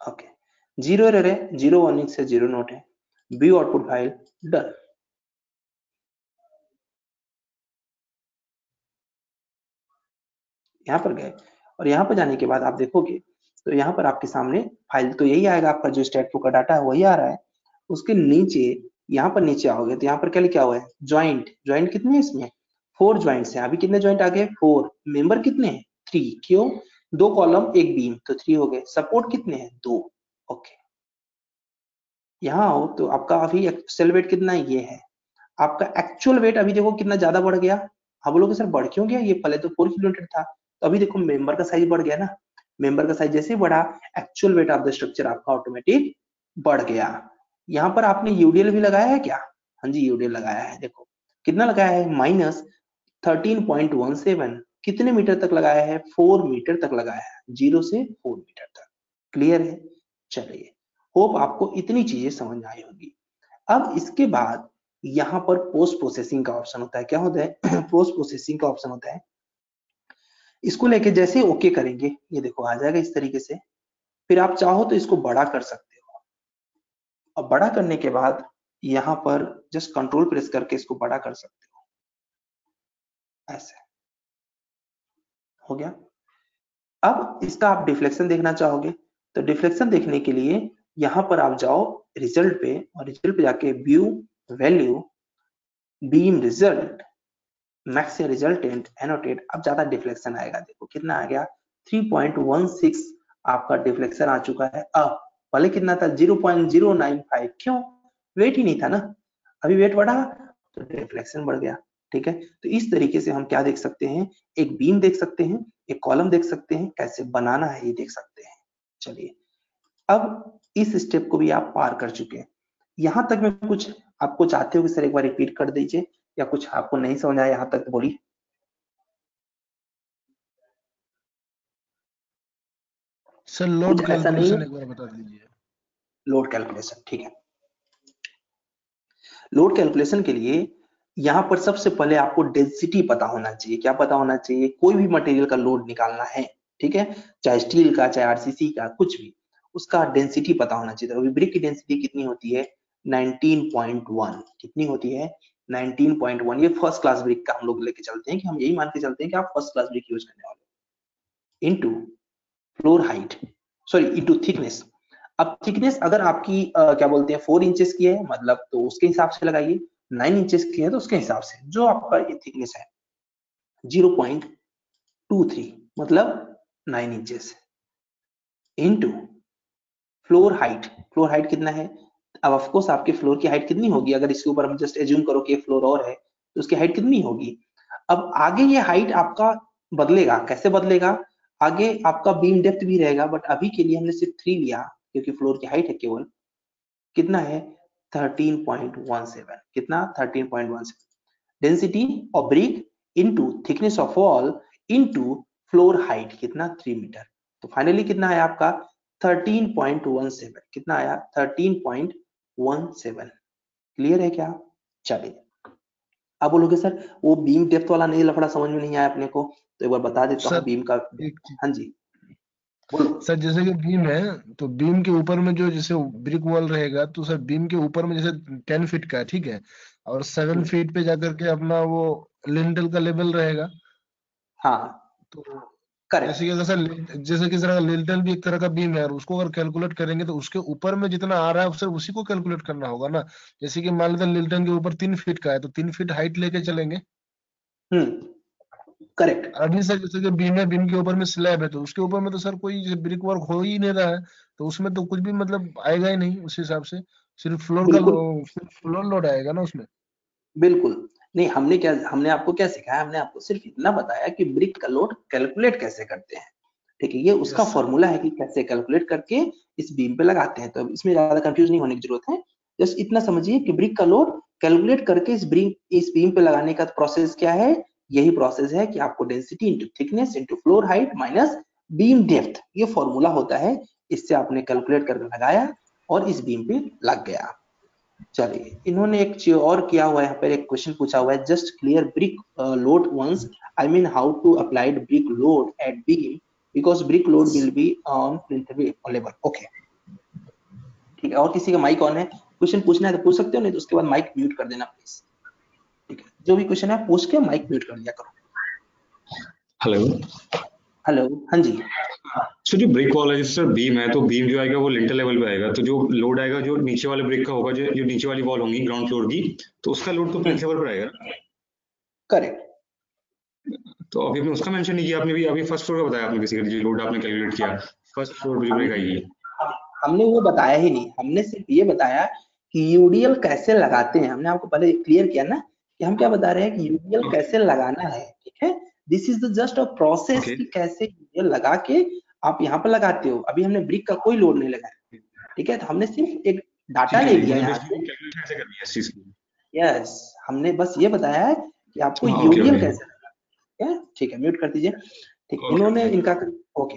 okay zero error है ज़ीरो वन से ज़ीरो नोट है। व्यू आउटपुट फ़ाइल डन यहाँ पर गए और यहाँ पर जाने के बाद आप देखोगे तो यहाँ पर आपके सामने फ़ाइल तो यही आएगा, आपका जो स्टेट का डाटा है, वही आ रहा है। उसके नीचे, यहाँ पर नीचे आओगे तो यहाँ पर क्या लिखा हुआ है? ज्वाइंट ज्वाइंट कितने हैं इसमें? फोर ज्वाइंट्स हैं। अभी कितने ज्वाइंट आ गए फोर मेंबर कितने हैं? थ्री क्यों? दो कॉलम एक बीम तो थ्री हो गए। सपोर्ट कितने हैं? दो। ओके। यहाँ आओ तो आपका अभी सेल वेट कितना ये है। आपका एक्चुअल वेट अभी देखो कितना ज़्यादा बढ़ गया। आप बोलोगे, सर, बढ़ क्यों गया? ये पहले तो फोर किलोमीटर था। तो अभी देखो मेंबर का साइज़ बढ़ गया ना। मेंबर का साइज़ जैसे बढ़ा actual weight of the structure आपका ऑटोमेटिक बढ़ गया। यहाँ पर आपने यूडीएल भी लगाया है क्या? हाँ जी यूडीएल लगाया है। देखो, कितना लगाया है? Minus thirteen point one seven कितने मीटर तक लगाया है? फोर मीटर तक लगाया है। ज़ीरो से फोर मीटर तक। क्लियर है? चलिए होप आपको इतनी चीज़ें समझ आई होगी। अब इसके बाद यहाँ पर पोस्ट प्रोसेसिंग का ऑप्शन होता है। क्या होता है? पोस्ट प्रोसेसिंग का ऑप्शन होता है। इसको लेके जैसे ओके करेंगे, ये देखो आ जाएगा इस तरीके से। फिर आप चाहो तो इसको बड़ा कर सकते हो। और बड़ा करने के बाद यहाँ पर जस्ट कंट्रोल प्रेस करके इसको बड़ा कर सकते हो। ऐसे। हो गया? अब इसका आप डिफ्लेक्शन देखना चाहोगे। तो डिफ्लेक्शन देखने के लिए यहाँ पर आप जाओ रिज़ल्ट पे और रिज़ल्ट पे जाके view value beam result max resultant annotate अब ज़्यादा डिफ्लेक्शन आएगा। देखो कितना आ गया? 3.16 आपका डिफ्लेक्शन आ चुका है। अब पहले कितना था? 0.095 क्यों? वेट ही नहीं था ना। अभी वेट बढ़ा तो डिफ्लेक्शन बढ़ गया। ठीक है? तो इस तरीके से हम क्या देख सकते हैं? एक बीम देख सकते हैं, एक कॉलम देख सकते हैं। कैसे बनाना है ये देख सकते हैं। चलिए। अब इस स्टेप को भी आप पार कर चुके हैं। यहाँ तक मैं कुछ आपको चाहते हो कि सर एक बार रिपीट कर दीजिए या कुछ आपको नहीं समझ आया यहाँ तक बोलिए। सर लोड कैलकुलेशन एक बार बता दीजिए। लोड कैलकुलेशन ठीक है। लोड कैलकुलेशन के लिए यहाँ पर सबसे पहले आपको डेंसिटी पता होना चाहिए। क्या पता होना चाहिए? कोई भी मटेरियल का लोड निकालना है। ठीक है? चाहे स्टील का चाहे आरसीसी का कुछ भी उसका डेंसिटी पता होना चाहिए। अभी ब्रिक की डेंसिटी कितनी होती है? 19.1 कितनी होती है? 19.1 ये फ़र्स्ट क्लास ब्रिक का हम लोग लेके चलते हैं कि हम यही मान के चलते हैं कि आप फ़र्स्ट क्लास ब्रिक यूज़ करने वाले into floor height sorry into thickness अब थिकनेस अगर आपकी आ, क्या बोलते हैं फोर इंचेस की है मतलब तो उसके हिसाब से लगाइए। नाइन इंचेस की है तो उसके हिसाब से जो आपका ये थिकनेस है ज़ीरो पॉइंट टू थ्री मतलब nine inches into floor height floor height कितना है? अब ऑफ़ कोर्स आपके फ्लोर की हाइट कितनी होगी? अगर इसके ऊपर हम जस्ट एज्यूम करो कि फ्लोर और है तो उसकी हाइट कितनी होगी? अब आगे ये हाइट आपका बदलेगा। कैसे बदलेगा? आगे आपका बीम डेप्थ भी रहेगा बट अभी के लिए हमने सिर्फ़ थ्री लिया, क्योंकि फ्लोर की हाइट है केवल। कितना है? 13.17 कितना? 13.17 density of brick into thickness of wall into floor height कितना थ्री मीटर? तो फाइनली कितना है आपका? 13.17 कितना आया? 13.17 क्लियर है क्या? चलिए। अब बोलोगे सर वो बीम डेप्थ वाला नहीं लफड़ा समझ में नहीं आया अपने को। तो एक बार बता देता हूँ बीम का हाँ जी। बोलो। सर जैसे कि बीम है तो बीम के ऊपर में जो जैसे ब्रिक वॉल रहेगा तो सर बीम के ऊपर में जैसे टेन फीट का ठीक है? और सेवन फीट हम्म। पे जाकर के अपना वो लिंटल का लेवल रहेगा। हाँ। तो जैसे कि सर जैसे कि भी एक तरह का बीम है और उसको अगर कैलकुलेट करेंगे तो उसके ऊपर में जितना आ रहा है सर उसी को कैलकुलेट करना होगा ना। जैसे कि मान लेते लिल्टन के ऊपर तीन फीट का है तो तीन फीट हाइट लेके चलेंगे। हम्म करेक्ट अभी सर जैसे कि बीम है बीम के ऊपर में स्लैब है तो उसके ऊपर में तो सर कोई ब्रिक वर्क हो ही नहीं रहा है तो उसमें तो कुछ भी मतलब आएगा ही नहीं उस हिसाब से। सिर्फ़ फ्लोर का फ्लोर लोड आएगा ना उसमें। बिल्कुल। नहीं हमने क्या हमने आपको क्या सिखाया? हमने आपको सिर्फ़ इतना बताया कि ब्रिक का लोड कैलकुलेट कैसे करते हैं। ठीक है ये उसका फॉर्मूला है कि कैसे कैलकुलेट करके इस बीम पे लगाते हैं। तो इसमें ज़्यादा कंफ्यूज नहीं होने की ज़रूरत है। जस्ट इतना समझिए कि ब्रिक का लोड कैलकुलेट करके इस ब्रिक इस बीम पे लगाने का प्रोसेस क्या है? यही प्रोसेस है कि आपको density into thickness into floor height minus beam depth ये फॉर्मूला होता है। इससे आपने कैलकुलेट करके लगाया और इस बीम पे लग गया। चलिए, इन्होंने एक चीज़ और किया हुआ है, यहाँ पर एक क्वेश्चन पूछा हुआ है just clear brick load once I mean how to applied brick load at beam because brick load will be on level okay ठीक है, और किसी का माइक ऑन है? क्वेश्चन पूछना है तो पूछ सकते हो, नहीं तो उसके बाद माइक म्यूट कर देना प्लीज़ ठीक है, जो भी क्वेश्चन है, पूछ के माइक म्यूट कर दिया करो। हेलो हेलो हाँ जी। सो जो ब्रिक वॉल है सर बीम है तो बीम जो आएगा वो लिंटर लेवल पे आएगा। तो जो लोड आएगा जो नीचे वाले ब्रिक का होगा जो जो नीचे वाली वॉल होंगी ग्राउंड फ्लोर की तो उसका लोड तो प्लेन लेवल पर आएगा करेक्ट तो अभी आपने उसका मेंशन नहीं किया आपने भी अभी फ़र्स्ट फ्लोर का बताया आपने बेसिकली जो लोड आपने कैलकुलेट किया। फ़र्स्ट फ्लोर पे जो ब्रिक आएगी। हमने वो बताया ही नहीं। हमने सिर्फ़ ये बताया कि यूडीएल कैसे लगाते हैं। हमने आपको पहले क्लियर किया ना कि हम क्या बता रहे हैं कि यूडीएल कैसे लगाना है। This is the just a process कि कैसे ये लगा के आप यहाँ पर लगाते हो। अभी हमने ब्रिक का कोई लोड नहीं लगाया। ठीक है? तो हमने सिर्फ़ एक डाटा ले लिया यस हमने बस ये बताया है कि आपको यूनियन हाँ, कैसे लगा। ठीक है? म्यूट कर दीजिए। ठीक इन्होंने इनका ओके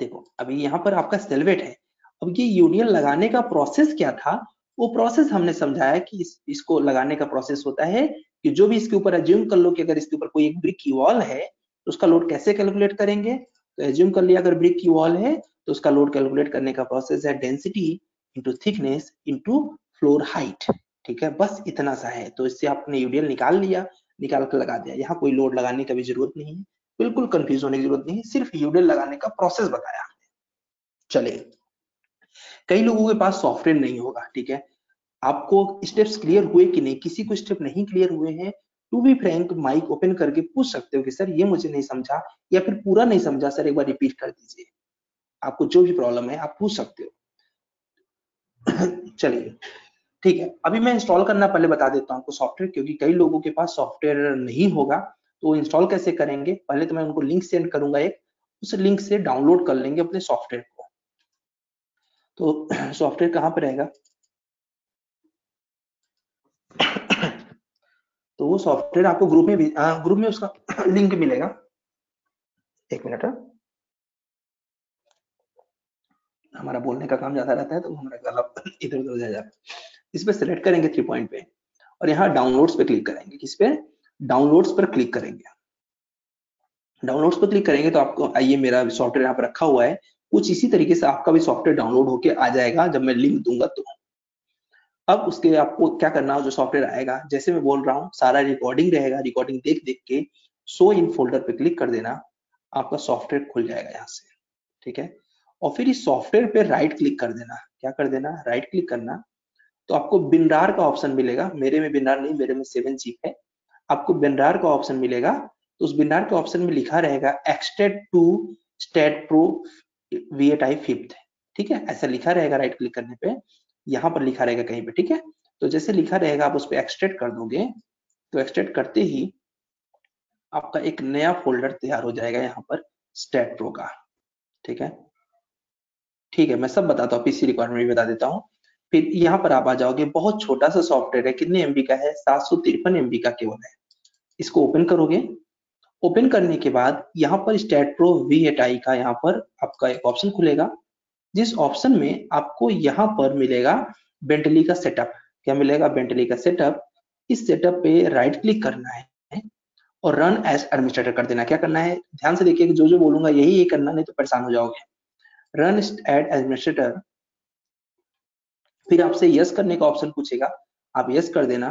देखो अभी यहाँ पर आपका सेलवेट है। अब ये यूनियन लगाने का प्रोसेस क्या था? वो प्रोसेस हमने समझाया कि इस, इसको लगाने का प्रोसेस होता है कि जो भी इसके ऊपर एज्यूम कर लो कि अगर इसके ऊपर कोई एक ब्रिक की वॉल है तो उसका लोड कैसे कैलकुलेट करेंगे? तो एज्यूम कर लिया, अगर ब्रिक की वॉल है तो उसका लोड कैलकुलेट करने का प्रोसेस है density into thickness into floor height ठीक है? बस इतना सा है। तो इससे आपने यूडीएल निकाल लिया, निकाल कर लगा दिया। यहाँ कोई लोड लगाने का भी ज़रूरत नहीं है। बिल्कुल कंफ्यूज होने की ज़रूरत नहीं सिर्फ़ यूडीएल लगाने का प्रोसेस बताया चले कई लोगों के पास सॉफ्टवेयर नहीं होगा। ठीक है? आपको स्टेप्स क्लियर हुए कि नहीं? किसी को स्टेप नहीं क्लियर हुए हैं? To be frank mic open करके पूछ सकते हो कि, सर, ये मुझे नहीं समझा या फिर पूरा नहीं समझा, सर, एक बार रिपीट कर दीजिए। आपको जो भी प्रॉब्लम है, आप पूछ सकते हो। चलिए, ठीक है। अभी मैं इंस्टॉल करना पहले बता देता हूँ आपको सॉफ्टवेयर क्योंकि कई लोगों के पास सॉफ्टवेयर नहीं होगा तो इंस्टॉल कैसे करेंगे? पहले तो मैं उनको लिंक सेंड करूँगा एक, उस लिंक से डाउनलोड कर लेंगे अपने सॉफ्टवेयर को। तो सॉफ्टवेयर कहाँ पर रहेगा? तो वो सॉफ्टवेयर आपको ग्रुप में ग्रुप में उसका लिंक मिलेगा। एक मिनट हमारा बोलने का काम ज़्यादा रहता है तो हमारा गला इधर उधर जाता इस पे सेलेक्ट करेंगे थ्री पॉइंट पे और यहाँ डाउनलोड्स पे क्लिक करेंगे। किस पे? डाउनलोड्स पर क्लिक करेंगे। डाउनलोड्स पर क्लिक करेंगे तो आपको, आइए मेरा सॉफ्टवेयर यहाँ पर रखा हुआ है। कुछ इसी तरीके से आपका भी सॉफ्टवेयर डाउनलोड होके आ जाएगा। जब मैं लिंक दूँगा तो। अब उसके आपको क्या करना हो, जो सॉफ्टवेयर आएगा, जैसे मैं बोल रहा हूँ, सारा रिकॉर्डिंग रहेगा रिकॉर्डिंग देख देख के शो इन फोल्डर पे क्लिक कर देना, आपका सॉफ्टवेयर खुल जाएगा यहाँ से, ठीक है? और फिर इस सॉफ्टवेयर पे राइट क्लिक कर देना, क्या कर देना राइट क्लिक करना तो आपको बिनरार का ऑप्शन मिलेगा, मेरे में बिनरार नहीं, मेरे में सेवन जीप है, आपको बिनरार का ऑप्शन मिलेगा तो उस बिनरार के ऑप्शन में लिखा रहेगा extract to STAAD Pro V eight I fifth ठीक है? ऐसा लिखा रहेगा राइट क्लिक करने पे यहाँ पर लिखा रहेगा कहीं पे, ठीक है? तो जैसे लिखा रहेगा, आप उस पर एक्सट्रेट कर दोगे तो एक्सट्रेट करते ही आपका एक नया फोल्डर तैयार हो जाएगा यहाँ पर स्टेट प्रो का, ठीक है? ठीक है, मैं सब बताता हूँ पीसी रिक्वायरमेंट भी बता देता हूँ। फिर यहाँ पर आप आ जाओगे, बहुत छोटा सा सॉफ्टवेयर है, कितने एमबी का है? सात सौ तिरपन एमबी का केवल है। इसको ओपन करोगे। ओपन करने के बाद यहाँ पर STAAD Pro V eight I का यहाँ पर आपका एक ऑप्शन खुलेगा। जिस ऑप्शन में आपको यहाँ पर मिलेगा बेंटली का सेटअप क्या मिलेगा बेंटली का सेटअप इस सेटअप पे राइट क्लिक करना है और रन एज एडमिनिस्ट्रेटर कर देना। क्या करना है? ध्यान से देखिए जो जो बोलूँगा यही ये करना, नहीं तो परेशान हो जाओगे। रन एड एडमिनिस्ट्रेटर फिर आपसे यस करने का ऑप्शन पूछेगा। आप यस कर देना,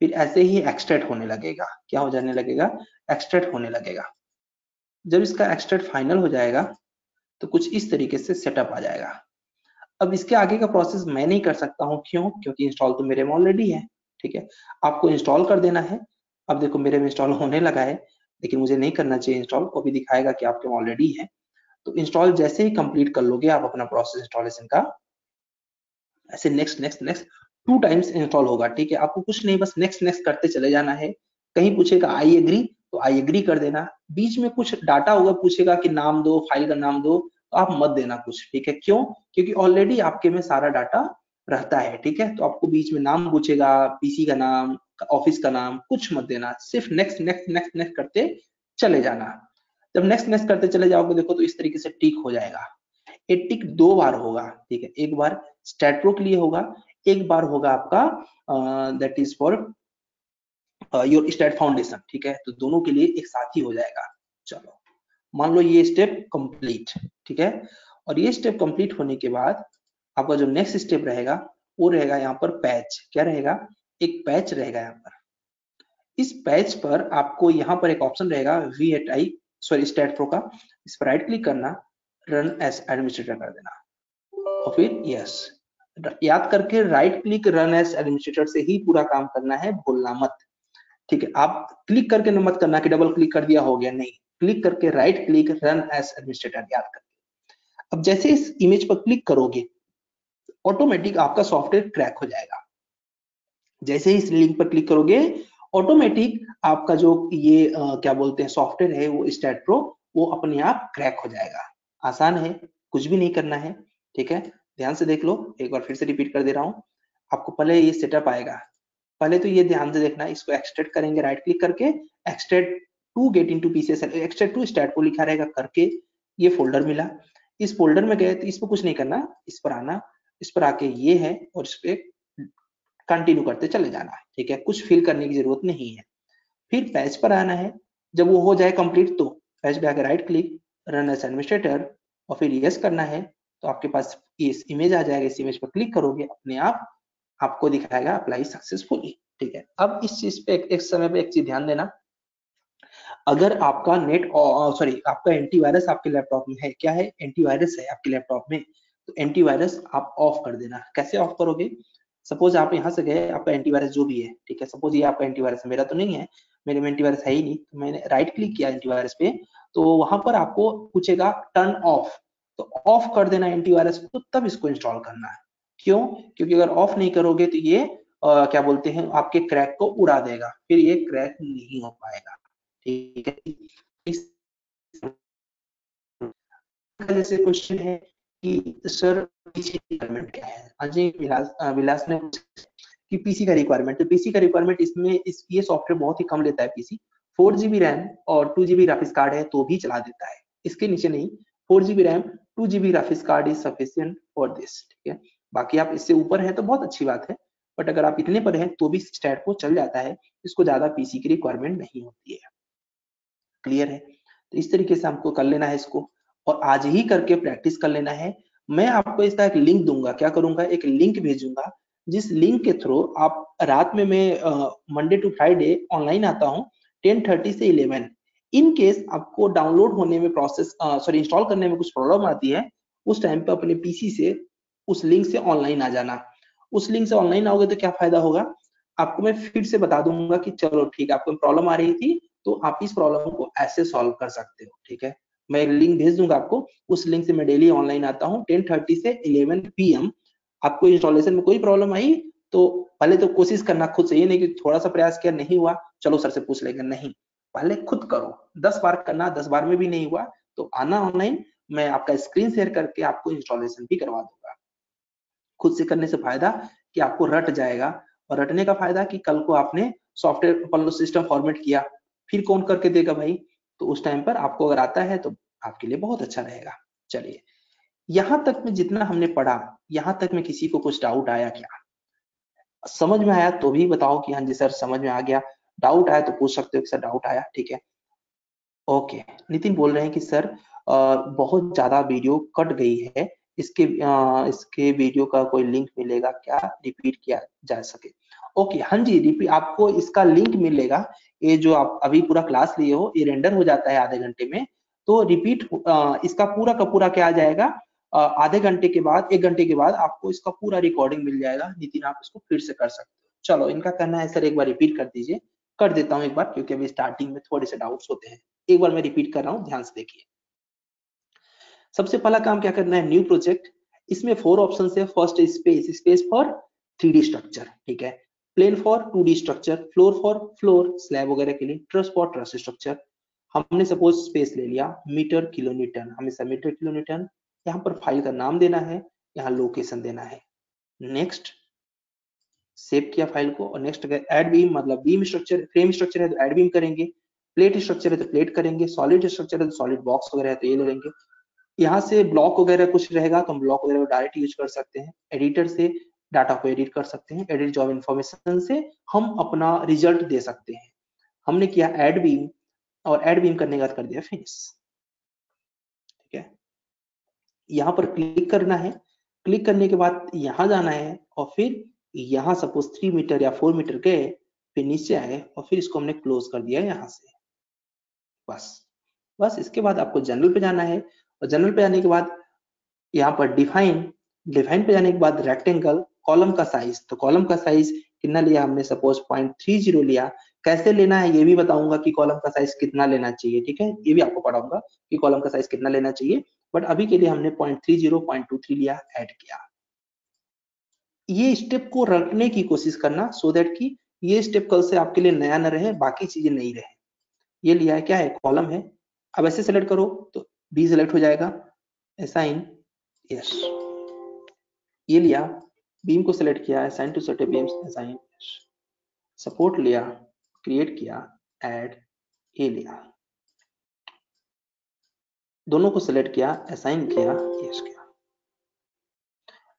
फिर ऐसे ही एक्सट्रेट होने लगेगा। क्या हो जाने लगेगा? एक्सट्रेट होने लगेगा। जब इसका एक्सट्रेट फाइनल हो जाएगा तो कुछ इस तरीके से सेटअप आ जाएगा। अब इसके आगे का प्रोसेस मैं नहीं कर सकता हूँ। क्यों? क्योंकि इंस्टॉल तो मेरे में ऑलरेडी है, ठीक है? आपको इंस्टॉल कर देना है। अब देखो, मेरे में इंस्टॉल होने लगा है, लेकिन मुझे नहीं करना चाहिए इंस्टॉल वो भी दिखाएगा कि आपके ऑलरेडी है। तो इंस्टॉल जैसे ही कंप्लीट कर लोगे आप अपना प्रोसेस इंस्टॉलेशन का। ऐसे next next next two times install होगा, ठीक है? आपको कुछ नहीं, बस नेक्स्ट नेक्स्ट करते चले जाना है। कहीं पूछेगा आई एग्री तो आई एग्री कर देना। बीच में कुछ डाटा होगा, पूछेगा कि नाम दो फ़ाइल का नाम दो। तो आप मत देना कुछ, ठीक है? क्यों? क्योंकि ऑलरेडी आपके में सारा डाटा रहता है, ठीक है? तो आपको बीच में नाम पूछेगा पीसी का नाम ऑफ़िस का नाम, कुछ मत देना, सिर्फ़ नेक्स्ट नेक्स्ट नेक्स्ट नेक्स्ट करते चले जाना। जब नेक्स्ट नेक्स्ट करते चले जाओगे, देखो तो इस तरीके से टिक हो जाएगा। ये टिक दो बार होगा, ठीक है? एक बार स्टेट्रो के लिए होगा, एक बार होगा आपका that is for your STAAD foundation ठीक है? तो दोनों के लिए एक साथ ही हो जाएगा। चलो। मान लो ये स्टेप कंप्लीट ठीक है? और ये स्टेप कंप्लीट होने के बाद आपका जो नेक्स्ट स्टेप रहेगा, वो रहेगा यहाँ पर पैच क्या रहेगा? एक पैच रहेगा यहाँ पर। इस पैच पर आपको यहाँ पर एक ऑप्शन रहेगा V eight I sorry STAAD Pro का। इस पर राइट क्लिक करना रन एस एडमिनिस्ट्रेटर कर देना। और फिर यस याद करके right click run as administrator से ही पूरा काम करना है, भूलना मत। ठीक है, आप क्लिक करके मत करना कि डबल क्लिक कर दिया, हो गया, नहीं। क्लिक करके right click run as administrator याद करके। अब जैसे इस इमेज पर क्लिक करोगे ऑटोमेटिक आपका सॉफ्टवेयर क्रैक हो जाएगा। जैसे ही इस लिंक पर क्लिक करोगे ऑटोमेटिक आपका जो ये आ, क्या बोलते हैं सॉफ्टवेयर है वो स्टेट प्रो वो अपने आप क्रैक हो जाएगा। आसान है कुछ भी नहीं करना है ठीक है? ध्यान से देख लो एक बार फिर से रिपीट कर दे रहा हूँ। आपको पहले ये सेटअप आएगा। पहले तो ये ध्यान से देखना इसको एक्सट्रेट करेंगे राइट क्लिक करके extract to get into PCS extract to STAAD को लिखा रहेगा करके ये फोल्डर मिला। इस फोल्डर में गए तो इस पर कुछ नहीं करना इस पर आना इस पर आके ये है और इस पे कंटिन्यू करते चले जाना है ठीक है? कुछ फिल करने की ज़रूरत नहीं है। फिर पैच पर आना है। जब वो हो जाए कंप्लीट तो पैच पे आकर right click run as administrator और फिर यस करना है तो आपके पास इस इमेज आ जाएगा। इस इमेज पर क्लिक करोगे अपने आप आपको दिखाएगा अप्लाई सक्सेसफुली ठीक है? अब इस चीज़ पे एक, एक समय पे एक चीज़ ध्यान देना। अगर आपका नेट सॉरी आपका एंटीवायरस आपके लैपटॉप में है क्या है? एंटीवायरस है आपके लैपटॉप में तो एंटीवायरस आप ऑफ़ कर देना। कैसे ऑफ़ करोगे? सपोज़ आप यहाँ से गए आपका एंटीवायरस जो भी है ठीक है? सपोज़ ये आपका एंटीवायरस मेरा तो नहीं है मेरे में एंटीवायरस है ही नहीं तो मैंने राइट क्लिक किया एंटीवायरस पे तो वहाँ पर आपको पूछेगा टर्न ऑफ़ तो ऑफ़ कर देना एंटीवायरस को तो तब इसको इंस्टॉल करना है। क्यों? क्योंकि अगर ऑफ़ नहीं करोगे तो ये आ, क्या बोलते हैं आपके क्रैक को उड़ा देगा फिर ये क्रैक नहीं हो पाएगा। ठीक है? जैसे क्वेश्चन है कि सर पीसी रिक्वायरमेंट क्या है? अजय विलास विलास ने कि पीसी का रिक्वायरमेंट तो पीसी का रिक्वायरमेंट इसमें, इस, ये सॉफ्टवेयर बहुत ही कम लेता है पीसी। फोर जीबी रैम और टू जीबी ग्राफिक्स कार्ड है तो भी चला देता है। इसके नीचे नहीं, four GB RAM, two GB graphics card is sufficient for this ठीक है? बाकी आप इससे ऊपर है तो बहुत अच्छी बात है बट अगर आप इतने पर हैं तो भी स्टैट को चल जाता है, इसको ज़्यादा पीसी की रिक्वायरमेंट नहीं होती है। क्लियर है। तो इस तरीके से हमको कर लेना है इसको। और आज ही करके प्रैक्टिस कर लेना है। मैं आपको इसका एक लिंक दूँगा। क्या करूँगा? एक लिंक भेजूँगा, जिस लिंक के थ्रू आप रात में मैं मंडे टू फ्राइडे ऑनलाइन आता हूँ टेन थर्टी से इलेवन इन केस आपको डाउनलोड होने में प्रोसेस सॉरी इंस्टॉल करने में कुछ प्रॉब्लम आती है, उस टाइम पे अपने पीसी से उस लिंक से ऑनलाइन आ जाना। उस लिंक से ऑनलाइन आओगे तो क्या फ़ायदा होगा? आपको मैं फिर से बता दूँगा कि चलो ठीक है, आपको प्रॉब्लम आ रही थी तो आप इस प्रॉब्लम को ऐसे सॉल्व कर सकते हो, ठीक है? मैं लिंक भेज दूँगा आपको, उस लिंक से मैं डेली ऑनलाइन आता हूँ टेन थर्टी से इलेवन पी आपको इंस्टॉलेशन में कोई प्रॉब्लम आई तो पहले तो कोशिश करना खुद से ये नहीं कि थोड़ा सा प्रयास किया, नहीं हुआ, चलो सर से पूछ लेंगे, नहीं। पहले खुद करो, दस बार करना, दस बार में भी नहीं हुआ तो आना ऑनलाइन मैं आपका स्क्रीन शेयर करके आपको इंस्टॉलेशन भी करवा दूँगा। खुद से करने से फ़ायदा कि आपको रट जाएगा, और रटने का फ़ायदा कि कल को आपने सॉफ्टवेयर सिस्टम फॉर्मेट किया फिर कौन करके देगा भाई? तो उस टाइम पर आपको अगर आता है तो आपके लिए बहुत अच्छा रहेगा। चलिए, यहाँ तक में जितना हमने पढ़ा, यहाँ तक में किसी को कुछ डाउट आया क्या? समझ में आया तो भी बताओ कि हाँ जी सर, समझ में आ गया। डाउट आया तो पूछ सकते हो कि सर डाउट आया, ठीक है? ओके नितिन बोल रहे हैं कि सर बहुत ज़्यादा वीडियो कट गई है। इसके आ, इसके वीडियो का कोई लिंक मिलेगा क्या रिपीट किया जा सके? ओके हाँ जी रिपीट आपको इसका लिंक मिलेगा। ये जो आप अभी पूरा क्लास लिए हो ये रेंडर हो जाता है आधे घंटे में। तो रिपीट इसका पूरा का पूरा क्या आ जाएगा? आधे घंटे के बाद एक घंटे के बाद आपको इसका पूरा रिकॉर्डिंग मिल जाएगा। नितिन आप इसको फिर से कर सकते हो। चलो इनका कहना है सर एक बार रिपीट कर दीजिए। कर देता हूँ एक बार क्योंकि अभी स्टार्टिंग में थोड़े से डाउट्स होते हैं। एक बार मैं रिपीट कर रहा हूँ ध्यान से देखिए। सबसे पहला काम क्या करना है? न्यू प्रोजेक्ट इसमें फोर ऑप्शन है. First space space for three structure ठीक है? Plane for two structure floor for floor slab वगैरह के लिए. ट्रस फॉर ट्रस स्ट्रक्चर हमने सपोज़ स्पेस ले लिया. मीटर किलोमीटर हमेशा मीटर किलोमीटर यहाँ पर फ़ाइल का नाम देना है. यहाँ लोकेशन देना है. नेक्स्ट सेव किया फ़ाइल को. और नेक्स्ट अगर एड बीम मतलब बीम स्ट्रक्चर फ्रेम स्ट्रक्चर है तो एड बीम करेंगे. प्लेट स्ट्रक्चर है तो प्लेट करेंगे. सॉलिड स्ट्रक्चर है तो सॉलिड बॉक्स वगैरह है तो ये ले लेंगे. यहाँ से ब्लॉक वगैरह कुछ रहेगा तो हम ब्लॉक वगैरह डायरेक्ट यूज़ कर सकते हैं। एडिटर से डाटा को एडिट कर सकते हैं। एडिट जॉब इन्फॉर्मेशन से हम अपना रिज़ल्ट दे सकते हैं। हमने किया एड बीम और एड बीम करने के कर दिया फिनिश ठीक है? यहाँ पर क्लिक करना है। क्लिक करने के बाद यहाँ जाना है और फिर यहाँ सपोज़ थ्री मीटर या फोर मीटर गए फिर नीचे आए और फिर इसको हमने क्लोज कर दिया यहाँ से। बस। बस इसके बाद आपको जनरल पे जाना है। और जनरल पे जाने के बाद यहाँ पर डिफाइन डिफाइन पे जाने के बाद रेक्टेंगल कॉलम का साइज़ तो कॉलम का साइज़ कितना लिया हमने? सपोज़ पॉइंट थ्री ज़ीरो लिया. कैसे लेना है? ये भी बताऊँगा कि कॉलम का साइज़ कितना लेना चाहिए, ठीक है? ये भी आपको पढ़ाऊँगा कि कॉलम का साइज़ कितना लेना चाहिए। बट अभी के लिए हमने point three zero point two three लिया ऐड किया। ये स्टेप को रखने की कोशिश करना सो so देट कि ये स्टेप कल से आपके लिए नया न रहे, बाकी चीज़ें नहीं रहे। ये लिया है, क्या है? कॉलम है। अब ऐसे सेलेक्ट करो तो बी सेलेक्ट हो जाएगा असाइन यस ये लिया बीम को सिलेक्ट किया assign to set beams assign support लिया क्रिएट किया ऐड ए लिया. दोनों को सिलेक्ट किया असाइन किया यस किया.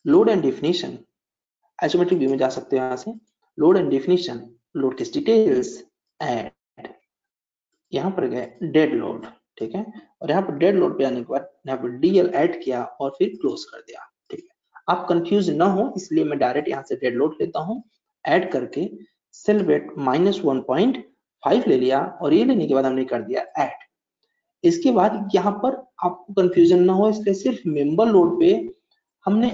Load and definition isometric view में जा सकते हो यहाँ से. लोड एंड डिफिनेशन लोड के डिटेल्स एड यहाँ पर गए डेड लोड ठीक है? और यहाँ पर डेड लोड पे आने के बाद यहाँ पर डीएल ऐड किया और फिर क्लोज कर दिया, ठीक है? आप कंफ्यूज ना हो, इसलिए मैं डायरेक्ट यहाँ से डेड लोड लेता हूँ ऐड करके self weight minus one point five ले लिया और ये लेने के बाद हमने कर दिया ऐड इसके बाद यहाँ पर आपको कंफ्यूजन ना हो, इसलिए सिर्फ़ मेंबर लोड पे हमने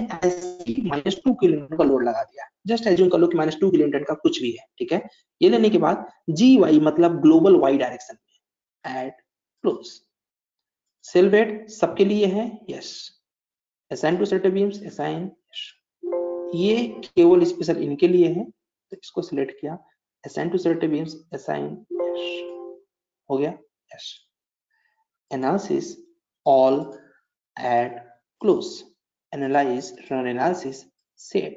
माइनस टू किलोमीटर का लोड लगा दिया। जस्ट एज्यूम कर लो कि माइनस टू किलोमीटर का कुछ भी है, ठीक है? ये लेने के बाद जी वाई मतलब ग्लोबल वाई डायरेक्शन में एड क्लोज सेल वेट सबके लिए है? Yes assign to set beams assign ये केवल स्पेशल इनके लिए है तो इसको सिलेक्ट किया. Assign to set beams assign हो गया? Yes analysis, all, add, close. Analyze, run analysis, save.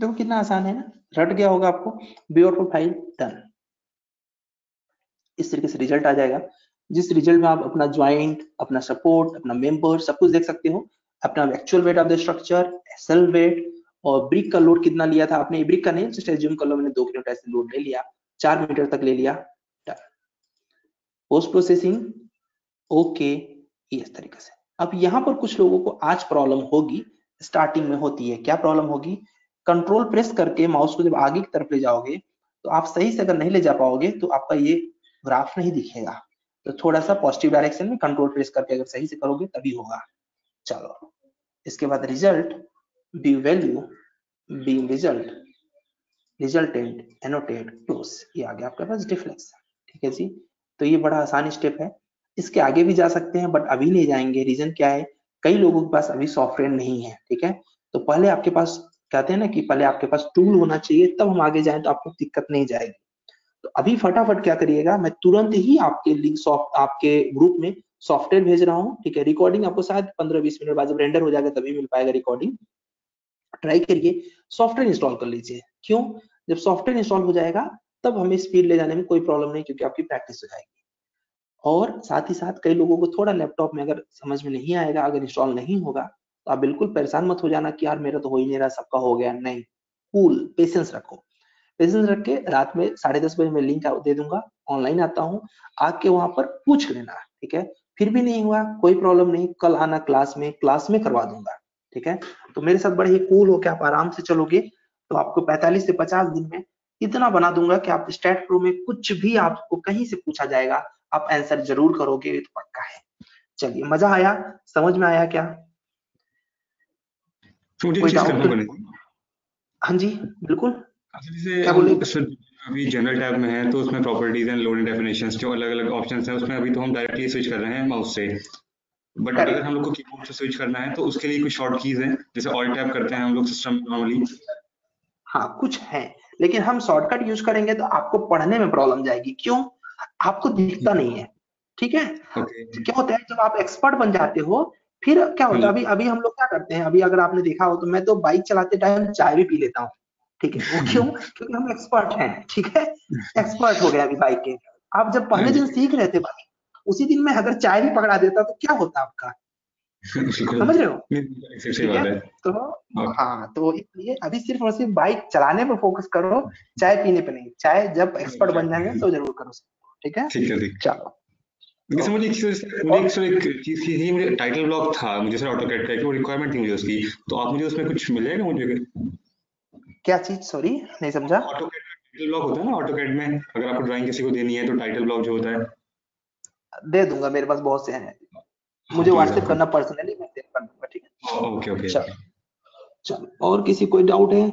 देखो कितना आसान है ना? रट गया होगा आपको. बी और फ़ाइल डन इस तरीके से रिज़ल्ट आ जाएगा। जिस रिज़ल्ट में आप अपना ज्वाइंट अपना सपोर्ट अपना मेंबर सब कुछ देख सकते हो, अपना actual weight of the structure SL weight और ब्रिक का लोड कितना लिया था आपने? ब्रिक का नहीं जस्ट एज्यूम कर लो मैंने दो किलोमीटर से लोड ले लिया, चार मीटर तक ले लिया पोस्ट प्रोसेसिंग ओके इस तरीके से। अब यहाँ पर कुछ लोगों को आज प्रॉब्लम होगी स्टार्टिंग में होती है। क्या प्रॉब्लम होगी? कंट्रोल प्रेस करके माउस को जब आगे की तरफ़ ले जाओगे तो आप सही से अगर नहीं ले जा पाओगे तो आपका ये ग्राफ नहीं दिखेगा। तो थोड़ा सा पॉजिटिव डायरेक्शन में कंट्रोल प्रेस करके अगर सही से करोगे, तभी होगा। चलो, इसके बाद result B value B result resultant annotate close ये आ गया आपके पास डिफ्लेक्स ठीक है जी? तो ये बड़ा आसान स्टेप है। इसके आगे भी जा सकते हैं बट अभी नहीं जाएँगे। रीजन क्या है? कई लोगों के पास अभी सॉफ्टवेयर नहीं है, ठीक है? तो पहले आपके पास, कहते हैं ना कि पहले आपके पास टूल होना चाहिए, तब हम आगे जाएँ तो आपको दिक्कत नहीं जाएगी। तो अभी फटाफट क्या करिएगा, मैं तुरंत ही आपके लिंक सॉफ्ट आपके ग्रुप में सॉफ्टवेयर भेज रहा हूँ, ठीक है? रिकॉर्डिंग आपको शायद पंद्रह बीस मिनट बाद जब रेंडर हो जाएगा तभी मिल पाएगा रिकॉर्डिंग ट्राई करिए सॉफ्टवेयर इंस्टॉल कर लीजिए। क्यों? जब सॉफ्टवेयर इंस्टॉल हो जाएगा, तब हमें स्पीड ले जाने में कोई प्रॉब्लम नहीं, क्योंकि आपकी प्रैक्टिस हो जाएगी। और साथ ही साथ कई लोगों को थोड़ा लैपटॉप में अगर समझ में नहीं आएगा, अगर इंस्टॉल नहीं होगा तो आप बिल्कुल परेशान मत हो जाना कि यार मेरा तो हो ही नहीं रहा, सबका हो गया। नहीं कूल पेशेंस रखो। पेशेंस रख के रात में साढ़े दस बजे मैं लिंक दे दूँगा ऑनलाइन आता हूँ आके वहाँ पर पूछ लेना ठीक है? फिर भी नहीं हुआ कोई प्रॉब्लम नहीं कल आना क्लास में क्लास में करवा दूँगा ठीक है? तो मेरे साथ बड़े ही कूल हो के आप आराम से चलोगे तो आपको 45 से 50 दिन में इतना बना दूँगा कि आप स्टेट प्रो में कुछ भी आपको कहीं से पूछा जाएगा आप आंसर ज़रूर करोगे ये तो पक्का है। चलिए मज़ा आया समझ में आया क्या? तो कोई डाउट हाँ जी बिल्कुल। अच्छा, अभी जनरल टैब में है तो उसमें प्रॉपर्टीज़ एंड लोडिंग डेफिनेशंस जो अलग अलग ऑप्शंस हैं उसमें अभी तो हम डायरेक्टली स्विच कर रहे हैं माउस से। बट अगर हम लोग को कीबोर्ड से स्विच करना है तो उसके लिए कुछ शॉर्ट कीज हैं जैसे ऑल टैब करते हैं हम लोग सिस्टम नॉर्मली हाँ कुछ है लेकिन हम शॉर्टकट यूज़ करेंगे तो आपको पढ़ने में प्रॉब्लम जाएगी। क्यों? आपको दिखता नहीं है ठीक है? Okay. क्या होता है जब आप एक्सपर्ट बन जाते हो फिर क्या होता है अभी अभी हम लोग क्या करते हैं अभी अगर आपने देखा हो तो मैं तो बाइक चलाते टाइम चाय भी पी लेता हूँ। ठीक है वो क्यों? क्योंकि हम एक्सपर्ट हैं ठीक है? एक्सपर्ट हो गया अभी बाइक के। आप जब पहले दिन सीख रहे थे बाइक उसी दिन में अगर चाय भी पकड़ा देता तो क्या होता आपका? समझ रहे हो? तो हाँ।, हाँ तो इसलिए अभी सिर्फ़ और सिर्फ़ बाइक चलाने पर फोकस करो चाय पीने पे नहीं। चाय जब एक्सपर्ट बन जाएँगे तो ज़रूर करो ठीक है? ठीक है चलो। जैसे मुझे एक एक चीज़ थी मुझे टाइटल ब्लॉक था मुझे सर ऑटो कैट का वो रिक्वायरमेंट थी मुझे उसकी। तो आप मुझे उसमें कुछ मिलेगा मुझे क्या चीज़? सॉरी नहीं समझा। ऑटो टाइटल ब्लॉक होता है ना ऑटो कैट में अगर आपको ड्राइंग किसी को देनी है तो टाइटल ब्लॉक जो होता है। दे दूँगा मेरे पास बहुत से हैं। मुझे व्हाट्सएप करना पर्सनली मैं कर दूँगा ठीक है? ओके ओके चलो। और किसी कोई डाउट है?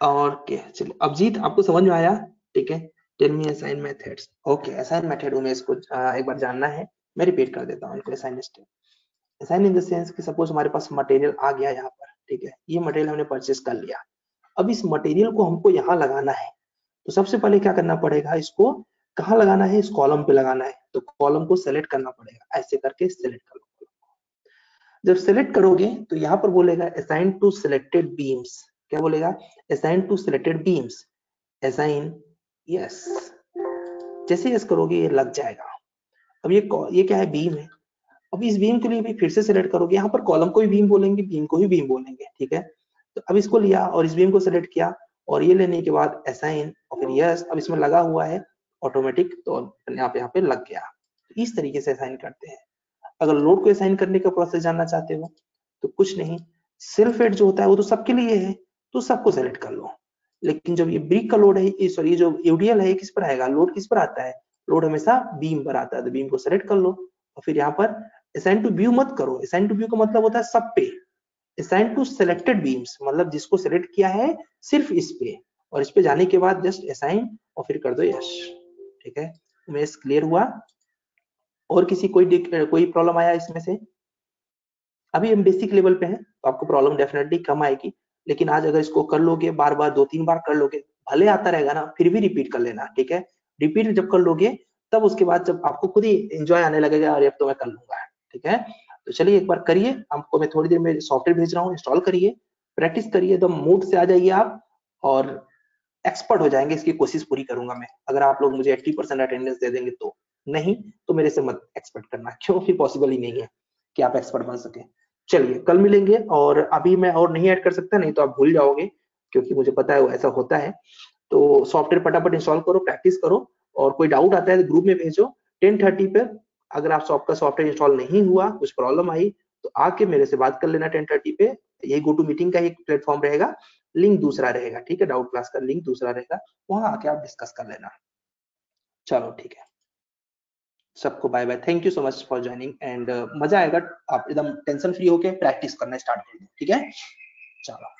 और क्या? चलिए अभिजीत आपको समझ में आया? ठीक है tell me assign methods okay assign method उन्हें इसको एक बार जानना है। मैं रिपीट कर देता हूँ इनको assign step assign in the sense कि सपोज़ हमारे पास मटेरियल आ गया यहाँ पर। ठीक है, ये मटेरियल हमने परचेस कर लिया। अब इस मटेरियल को हमको यहाँ लगाना है। तो सबसे पहले क्या करना पड़ेगा इसको, कहाँ लगाना है? इस कॉलम पे लगाना है। तो कॉलम को सेलेक्ट करना पड़ेगा। ऐसे करके सेलेक्ट कर लो जब सेलेक्ट करोगे तो यहाँ पर बोलेगा असाइन टू सिलेक्टेड बीम्स क्या बोलेगा? Assign to selected beams assign yes जैसे यस करोगे, ये लग जाएगा। अब ये ये क्या है? बीम है। अब इस बीम के लिए भी फिर से सिलेक्ट करोगे, यहाँ पर कॉलम को भी बीम बोलेंगे बीम को भी बीम बोलेंगे, ठीक है? तो अब इसको लिया और इस बीम को सिलेक्ट किया और ये लेने के बाद असाइन और फिर यस अब इसमें लगा हुआ है ऑटोमेटिक तो यहाँ पे यहाँ पे लग गया। तो इस तरीके से असाइन करते हैं। अगर लोड को असाइन करने का प्रोसेस जानना चाहते हो तो कुछ नहीं। सेल्फ एड जो होता है, वो तो सबके लिए है तो सबको सेलेक्ट कर लो। लेकिन जब ये ब्रिक का लोड है सॉरी जो यूडीएल है किस पर आएगा? लोड किस पर आता है? लोड हमेशा बीम पर आता है तो बीम को सेलेक्ट कर लो। और फिर यहाँ पर असाइन टू व्यू मत करो। असाइन टू व्यू का मतलब होता है सब पे। असाइन टू सिलेक्टेड बीम्स मतलब जिसको सिलेक्ट किया है सिर्फ़ इस पे। और इस पे जाने के बाद जस्ट असाइन और फिर कर दो यश ठीक है? मेस क्लियर हुआ। और किसी कोई कोई प्रॉब्लम आया इसमें से? अभी हम बेसिक लेवल पे हैं तो आपको प्रॉब्लम डेफिनेटली कम आएगी। लेकिन आज अगर इसको कर लोगे, बार बार, दो तीन बार कर लोगे, भले आता रहेगा ना, फिर भी रिपीट कर लेना, ठीक है? रिपीट जब कर लोगे तब उसके बाद जब आपको खुद ही एंजॉय आने लगेगा अरे अब तो मैं कर लूँगा, ठीक है? तो चलिए एक बार करिए आपको मैं थोड़ी देर में सॉफ्टवेयर भेज रहा हूँ इंस्टॉल करिए प्रैक्टिस करिए एकदम मूड से आ जाइए आप और एक्सपर्ट हो जाएँगे, इसकी कोशिश पूरी करूँगा मैं। अगर आप लोग मुझे एट्टी परसेंट अटेंडेंस दे देंगे तो नहीं तो मेरे से मत एक्सपेक्ट करना, क्योंकि पॉसिबल ही नहीं है कि आप एक्सपर्ट बन सके। चलिए, कल मिलेंगे और अभी मैं और नहीं ऐड कर सकता, नहीं तो आप भूल जाओगे, क्योंकि मुझे पता है ऐसा होता है। तो सॉफ्टवेयर फटाफट इंस्टॉल करो प्रैक्टिस करो और कोई डाउट आता है तो ग्रुप में भेजो। टेन थर्टी पे अगर आप आपका सॉफ्टवेयर इंस्टॉल नहीं हुआ, कुछ प्रॉब्लम आई तो आके मेरे से बात कर लेना टेन थर्टी पे। ये गो टू मीटिंग का एक प्लेटफॉर्म रहेगा। लिंक दूसरा रहेगा, ठीक है? डाउट क्लास का लिंक दूसरा रहेगा। वहाँ आके आप डिस्कस कर लेना। चलो, ठीक है। सबको bye bye thank you so much for joining and मज़ा आएगा। आप एकदम टेंशन फ्री होके प्रैक्टिस करना स्टार्ट कर दो, ठीक है? चलो।